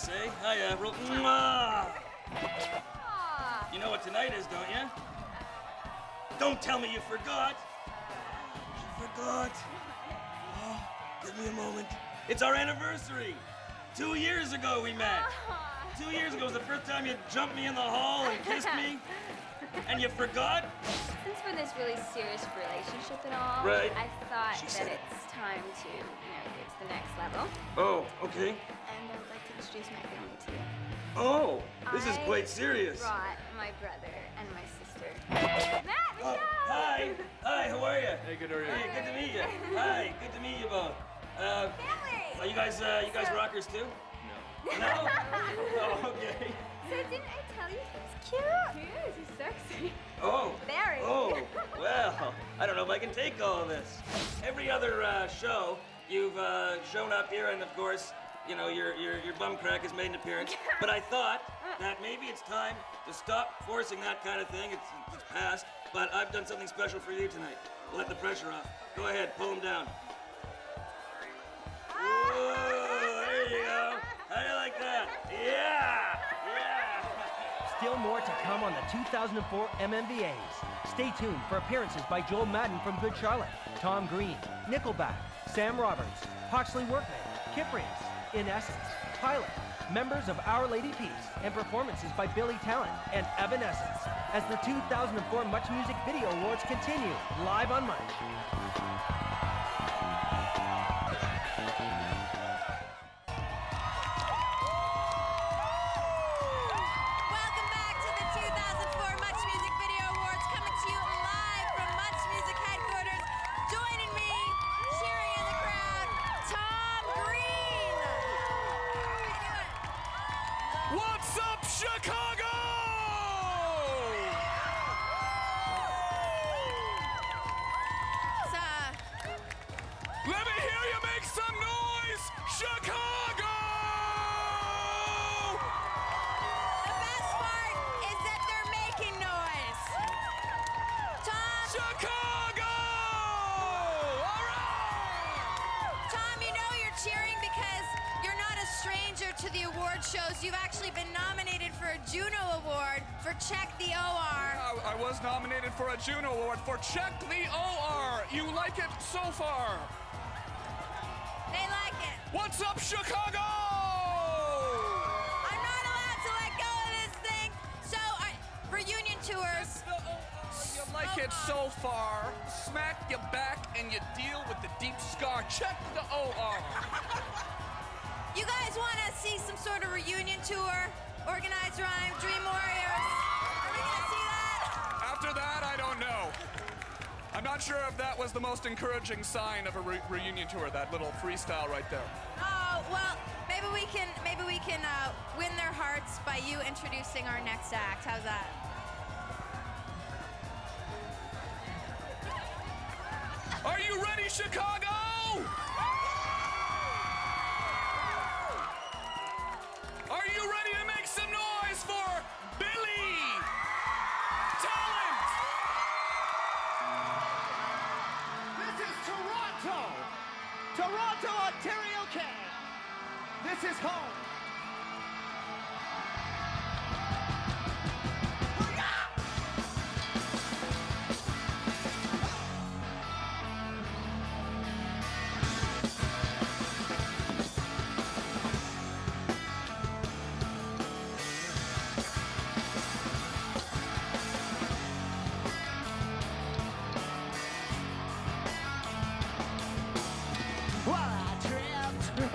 Say? Hiya, Ro- You know what tonight is, don't you? Don't tell me you forgot. You forgot. Oh, give me a moment. It's our anniversary. Two years ago we met. Two years ago was the first time you jumped me in the hall and kissed me. And you forgot? Since we're in this really serious relationship and all, Right. I thought She that said it. it's time to, you know, get to the next level. Oh, okay. Introduce my family to you. Oh, this is I quite serious. Brought my brother and my sister. Matt, Oh, hi. Hi, how are you? Hey, good to Hey, good to meet you. Hi, good to meet you both. Uh, Are you guys, uh, you guys rockers too? No. No? <laughs> oh, okay. So didn't I tell you he was cute? He is. He's sexy. Oh. Very. Oh, <laughs> well, I don't know if I can take all of this. Every other uh, show, you've uh, shown up here, and of course, you know, your, your, your bum crack has made an appearance. <laughs> But I thought that maybe it's time to stop forcing that kind of thing. It's, it's past. But I've done something special for you tonight. Let the pressure off. Go ahead, pull him down. Ah! Whoa, there you go. How do you like that? Yeah! Yeah! Still more to come on the 2004 MMVAs. Stay tuned for appearances by Joel Madden from Good Charlotte, Tom Green, Nickelback, Sam Roberts, Hawksley Workman, Kyprios, In Essence, Pilate, members of Our Lady Peace, and performances by Billy Talent and Evanescence as the 2004 Much Music Video Awards continue live on Much. Juno Award for Check the OR. I, I was nominated for a Juno Award for Check the OR. You like it so far? They like it. What's up, Chicago? I'm not allowed to let go of this thing. So, uh, reunion tours. You like it so far? Smack your back and you deal with the deep scar. Check the OR. <laughs> You guys want to see some sort of reunion tour? Organized Rhyme, Dream Warriors. Are we gonna see that? After that, I don't know. I'm not sure if that was the most encouraging sign of a re- reunion tour, that little freestyle right there. Oh well, maybe we can maybe we can uh, win their hearts by you introducing our next act. How's that? Are you ready, Chicago? This is home!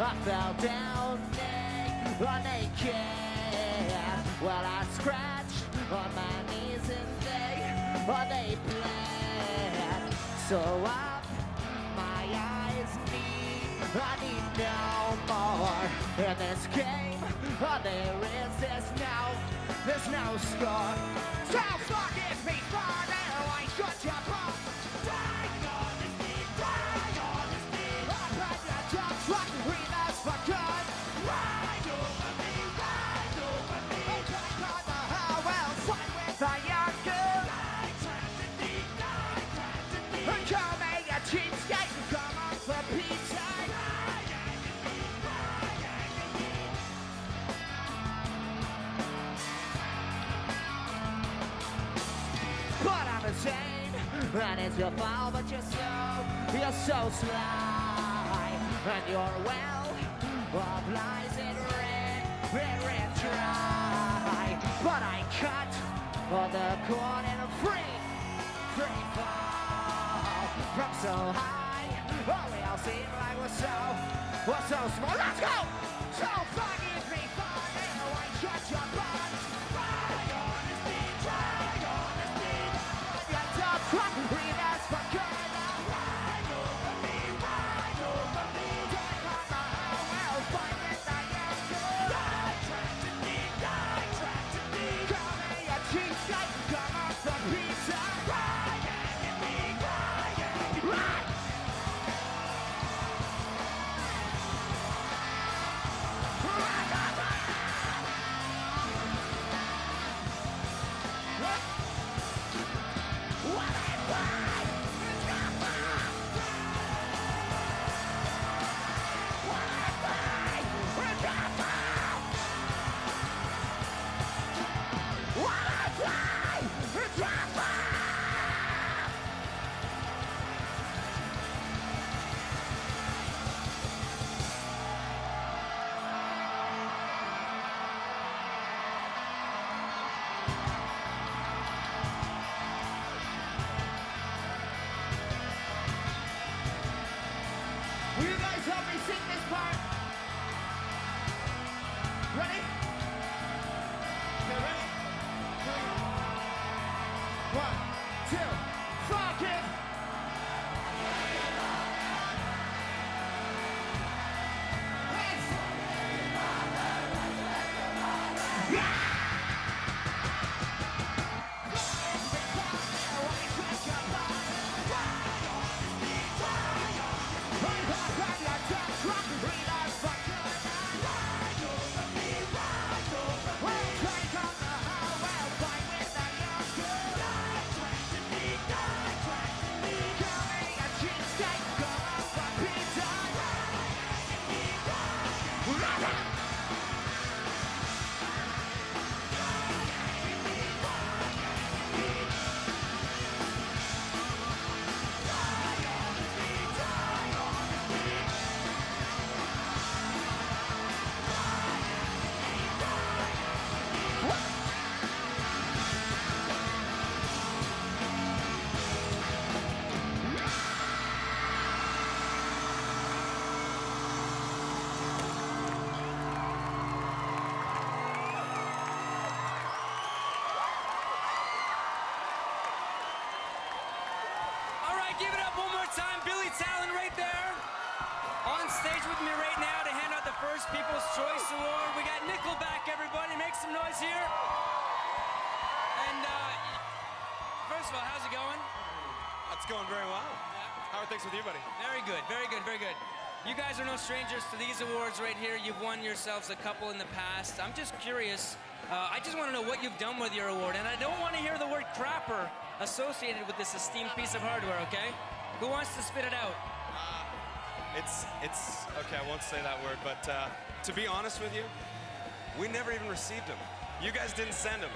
I fell down na- naked. While I scratched on my knees and they, oh, they bled. So up my eyes need, I need no more. In this game, oh, there is this no, there's no score. So fuck it before there, why should you so sly. And your well of lies in red, red, red dry. But I cut on the cord and I'm free, free fall from so high. Oh, we all seem like we're so, we're so small. Let's go! So fucking first of all, how's it going? It's going very well. How are things with you, buddy? Very good, very good, very good. You guys are no strangers to these awards right here. You've won yourselves a couple in the past. I'm just curious. Uh, I just want to know what you've done with your award, and I don't want to hear the word crapper associated with this esteemed piece of hardware. Okay? Who wants to spit it out? It's, it's, okay, I won't say that word, but uh, to be honest with you, we never even received them. You guys didn't send them.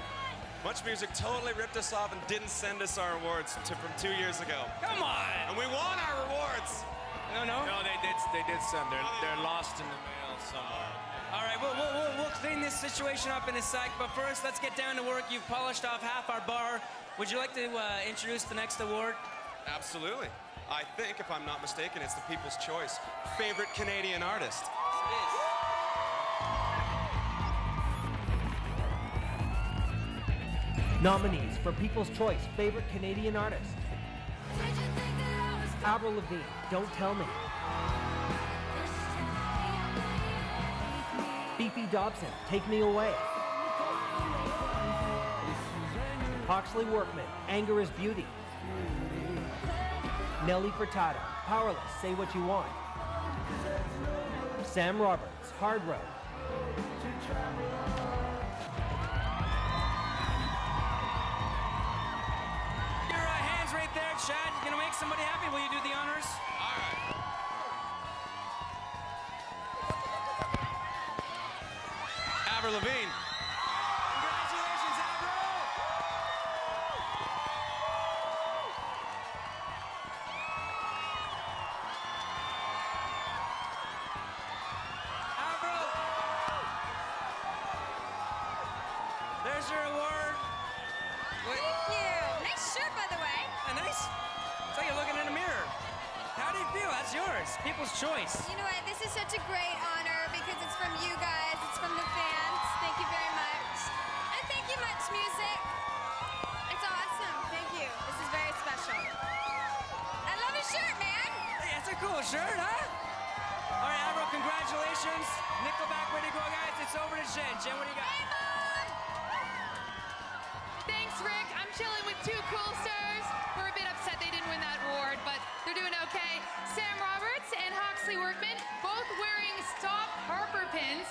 Much Music totally ripped us off and didn't send us our awards to, from two years ago. Come on! And we won our rewards! No, no? No, they did, they did send. They're, they're lost in the mail somewhere. All right, we'll, we'll, we'll, we'll clean this situation up in a sec, but first, let's get down to work. You've polished off half our bar. Would you like to uh, introduce the next award? Absolutely. I think, if I'm not mistaken, it's the People's Choice Favorite Canadian Artist. Nominees for People's Choice Favorite Canadian Artist Avril Lavigne, Don't Tell Me. Fefe Dobson, Take Me Away. Hawksley Workman, Anger is Beauty. Nelly Furtado, Powerless, Say What You Want. Sam Roberts, Hard Road. Gonna make somebody happy? Will you do the honors? All right. Avril Lavigne. Pins.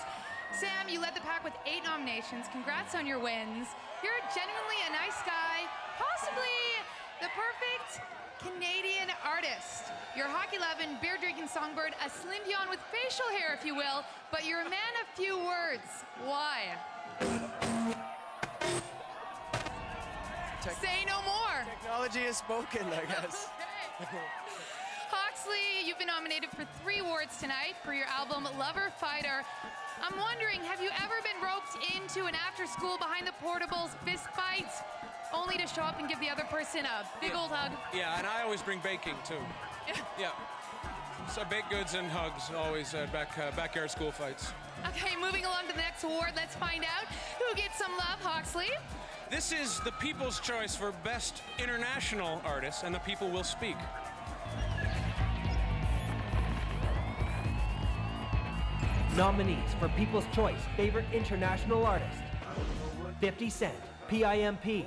Sam, you led the pack with eight nominations. Congrats on your wins. You're genuinely a nice guy, possibly the perfect Canadian artist. You're a hockey loving, beer drinking songbird, a Slim Dion with facial hair, if you will, but you're a man of few words. Why? Say no more. Technology is spoken, I guess. <laughs> Hawksley, <laughs> you've been nominated for three awards tonight for your album Lover Fighter. I'm wondering, have you ever been roped into an after school behind the portables fist fight only to show up and give the other person a big old hug? Yeah, and I always bring baking too. <laughs> yeah. So baked goods and hugs always at back uh, backyard school fights. Okay, moving along to the next award, let's find out who gets some love, Hawksley. This is the People's Choice for Best International Artist, and the people will speak. Nominees for People's Choice Favorite International Artist 50 Cent, PIMP.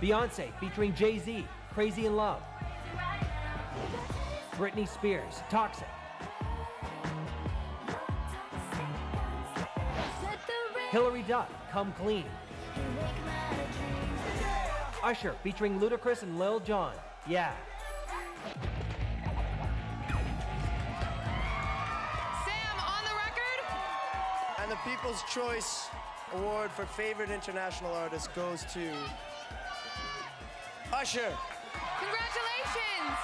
Beyonce featuring Jay Z, Crazy in Love. Britney Spears, Toxic. Hilary Duff, Come Clean. Usher featuring Ludacris and Lil Jon, Yeah. The People's Choice Award for Favorite International Artist goes to Usher. Congratulations.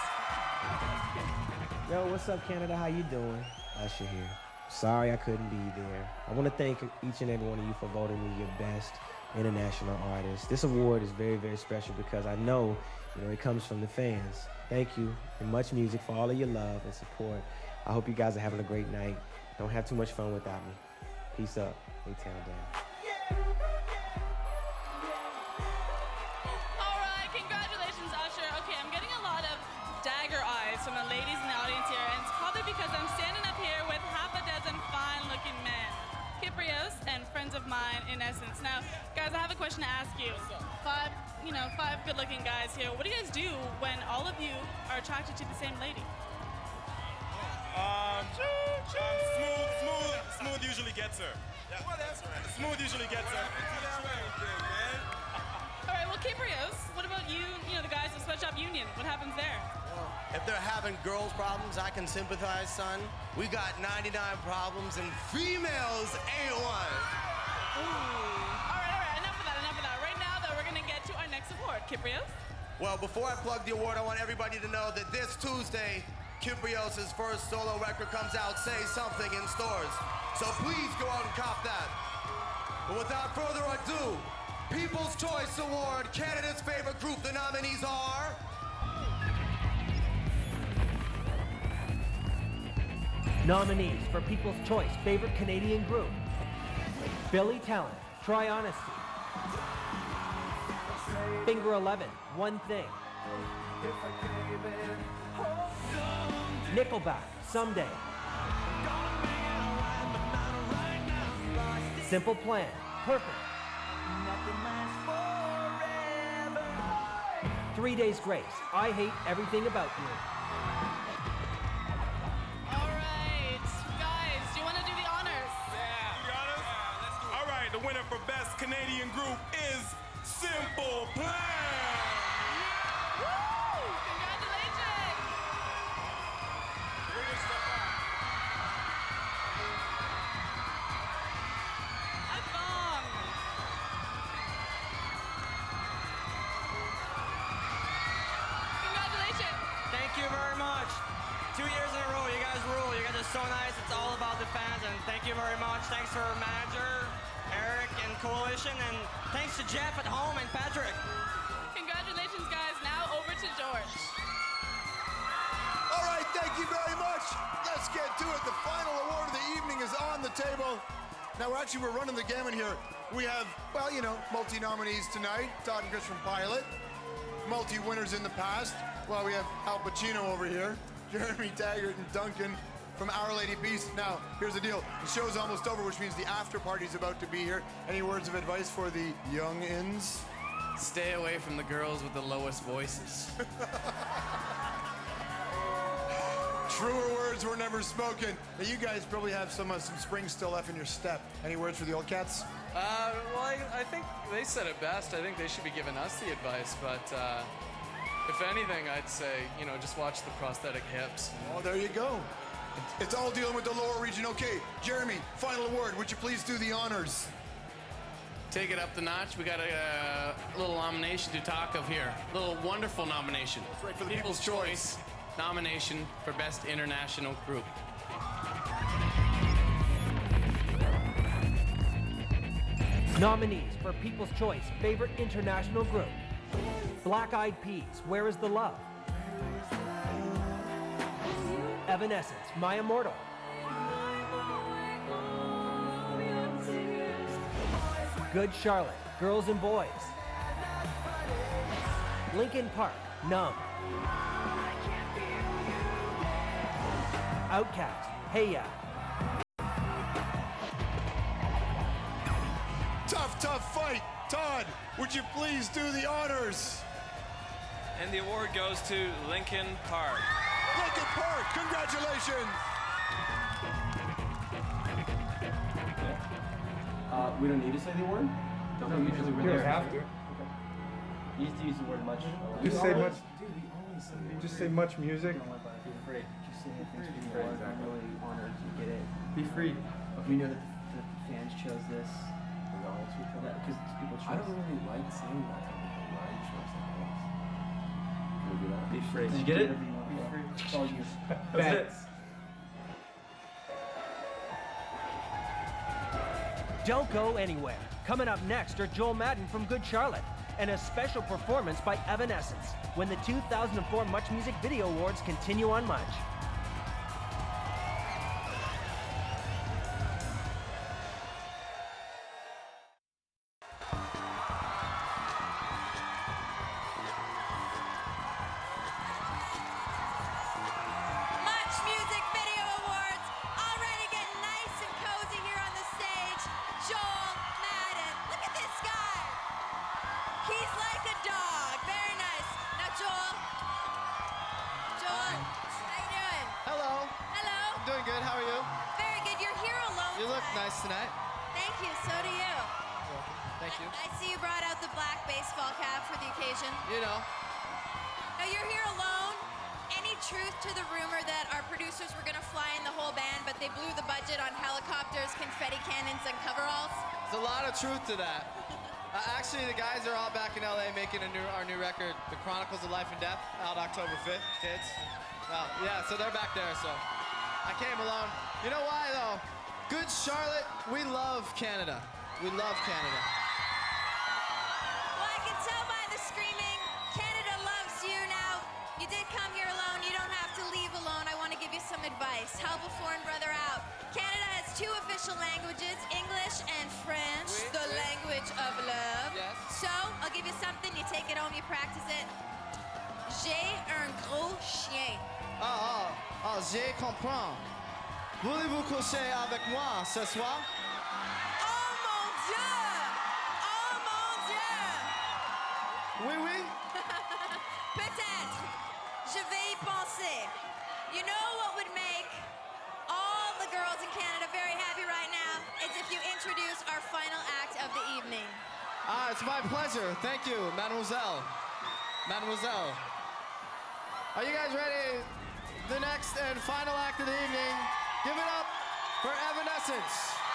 Yo, what's up, Canada? How you doing? Usher here. Sorry I couldn't be there. I want to thank each and every one of you for voting me your best international artist. This award is very, very special because I know, you know, it comes from the fans. Thank you and much music for all of your love and support. I hope you guys are having a great night. Don't have too much fun without me. Peace up. A-Town down. All right, congratulations, Usher. Okay, I'm getting a lot of dagger eyes from the ladies in the audience here, and it's probably because I'm standing up here with half a dozen fine-looking men. Kyprios and friends of mine, in essence. Now, guys, I have a question to ask you. Five, you know, five good-looking guys here. What do you guys do when all of you are attracted to the same lady? Um, um, smooth, smooth, smooth usually gets her. Yeah, well, that's right. Smooth usually gets her. All right, well, Kyprios, what about you, you know, the guys of Sweatshop Union? What happens there? If they're having girls' problems, I can sympathize, son. We got 99 problems and females ain't one. Ooh. All right, all right, enough of that, enough of that. Right now, though, we're going to get to our next award. Kyprios? Well, before I plug the award, I want everybody to know that this Tuesday, Kyprios' first solo record comes out, Say Something, in stores. So please go out and cop that. But without further ado, People's Choice Award, Canada's favorite group, the nominees are... Nominees for People's Choice Favorite Canadian Group Billy Talent, Try Honesty. Finger 11, One Thing. Nickelback, Someday. Simple Plan, Perfect. Three Days Grace, I Hate Everything About You. All right, guys, do you want to do the honors? Yeah. All right, the winner for Best Canadian Group is Simple Plan. So nice. It's all about the fans, and thank you very much. Thanks for our manager, Eric, and Coalition, and thanks to Jeff at home and Patrick. Congratulations, guys. Now over to George. All right, thank you very much. Let's get to it. The final award of the evening is on the table. Now, we're actually, we're running the gamut here. We have, well, you know, multi-nominees tonight, Todd and Chris from Pilate. Multi-winners in the past. Well, we have Al Pacino over here, <laughs> Jeremy Taggart and Duncan from Our Lady Peace. Now, here's the deal. The show's almost over, which means the after party's about to be here. Any words of advice for the young-ins? Stay away from the girls with the lowest voices. <laughs> Truer words were never spoken. Now, you guys probably have some uh, some spring still left in your step. Any words for the old cats? Uh, well, I, I think they said it best. I think they should be giving us the advice, but uh, if anything, I'd say, you know, just watch the prosthetic hips. Oh, there you go. It's all dealing with the lower region. Okay, Jeremy, final word. Would you please do the honors? Take it up the notch. We got a, uh, little nomination to talk of here. A little wonderful nomination. That's right, for the People's, Choice nomination for Best International Group. Nominees for People's Choice Favorite International Group Black Eyed Peas, Where is the Love? Evanescence, My Immortal. Good Charlotte, Girls and Boys. Linkin Park, Numb. OutKast, Hey Ya. Tough, tough fight. Todd, would you please do the honors? And the award goes to Linkin Park. Linkin Park, congratulations. Uh, we don't need to say the word? No, usually we You do. don't have to. You used to use the word much. Just say much. Just say much music. Be free. Just say thanks for the award. I'm really honored to get it. Be free. We know that the fans chose this. Because people chose. I don't really like saying that type of thing. Why you chose something else? Can we do that? Be free. Did you get it? All <laughs> you. That's. Don't go anywhere. Coming up next are Joel Madden from Good Charlotte and a special performance by Evanescence when the 2004 Much Music Video Awards continue on Much. October 5th, kids. Well, yeah, so they're back there, so I came alone. You know why, though? Good Charlotte, we love Canada. We love Canada. Well, I can tell by the screaming. Canada loves you now. You did come here alone. You don't have to leave alone. I want to give you some advice. Help a foreign brother out. Canada has two official languages, English and French, the language of love. Yes. So, I'll give you something. You take it home, you practice it. J'ai un gros chien. Ah, ah, ah, je comprends. Voulez-vous coucher avec moi ce soir? Oh mon Dieu! Oh mon Dieu! Oui, oui. <laughs> Peut-être. Je vais y penser. You know what would make all the girls in Canada very happy right now is if you introduce our final act of the evening. Ah, it's my pleasure. Thank you, mademoiselle. Mademoiselle. Are you guys ready? The next and final act of the evening. Give it up for Evanescence.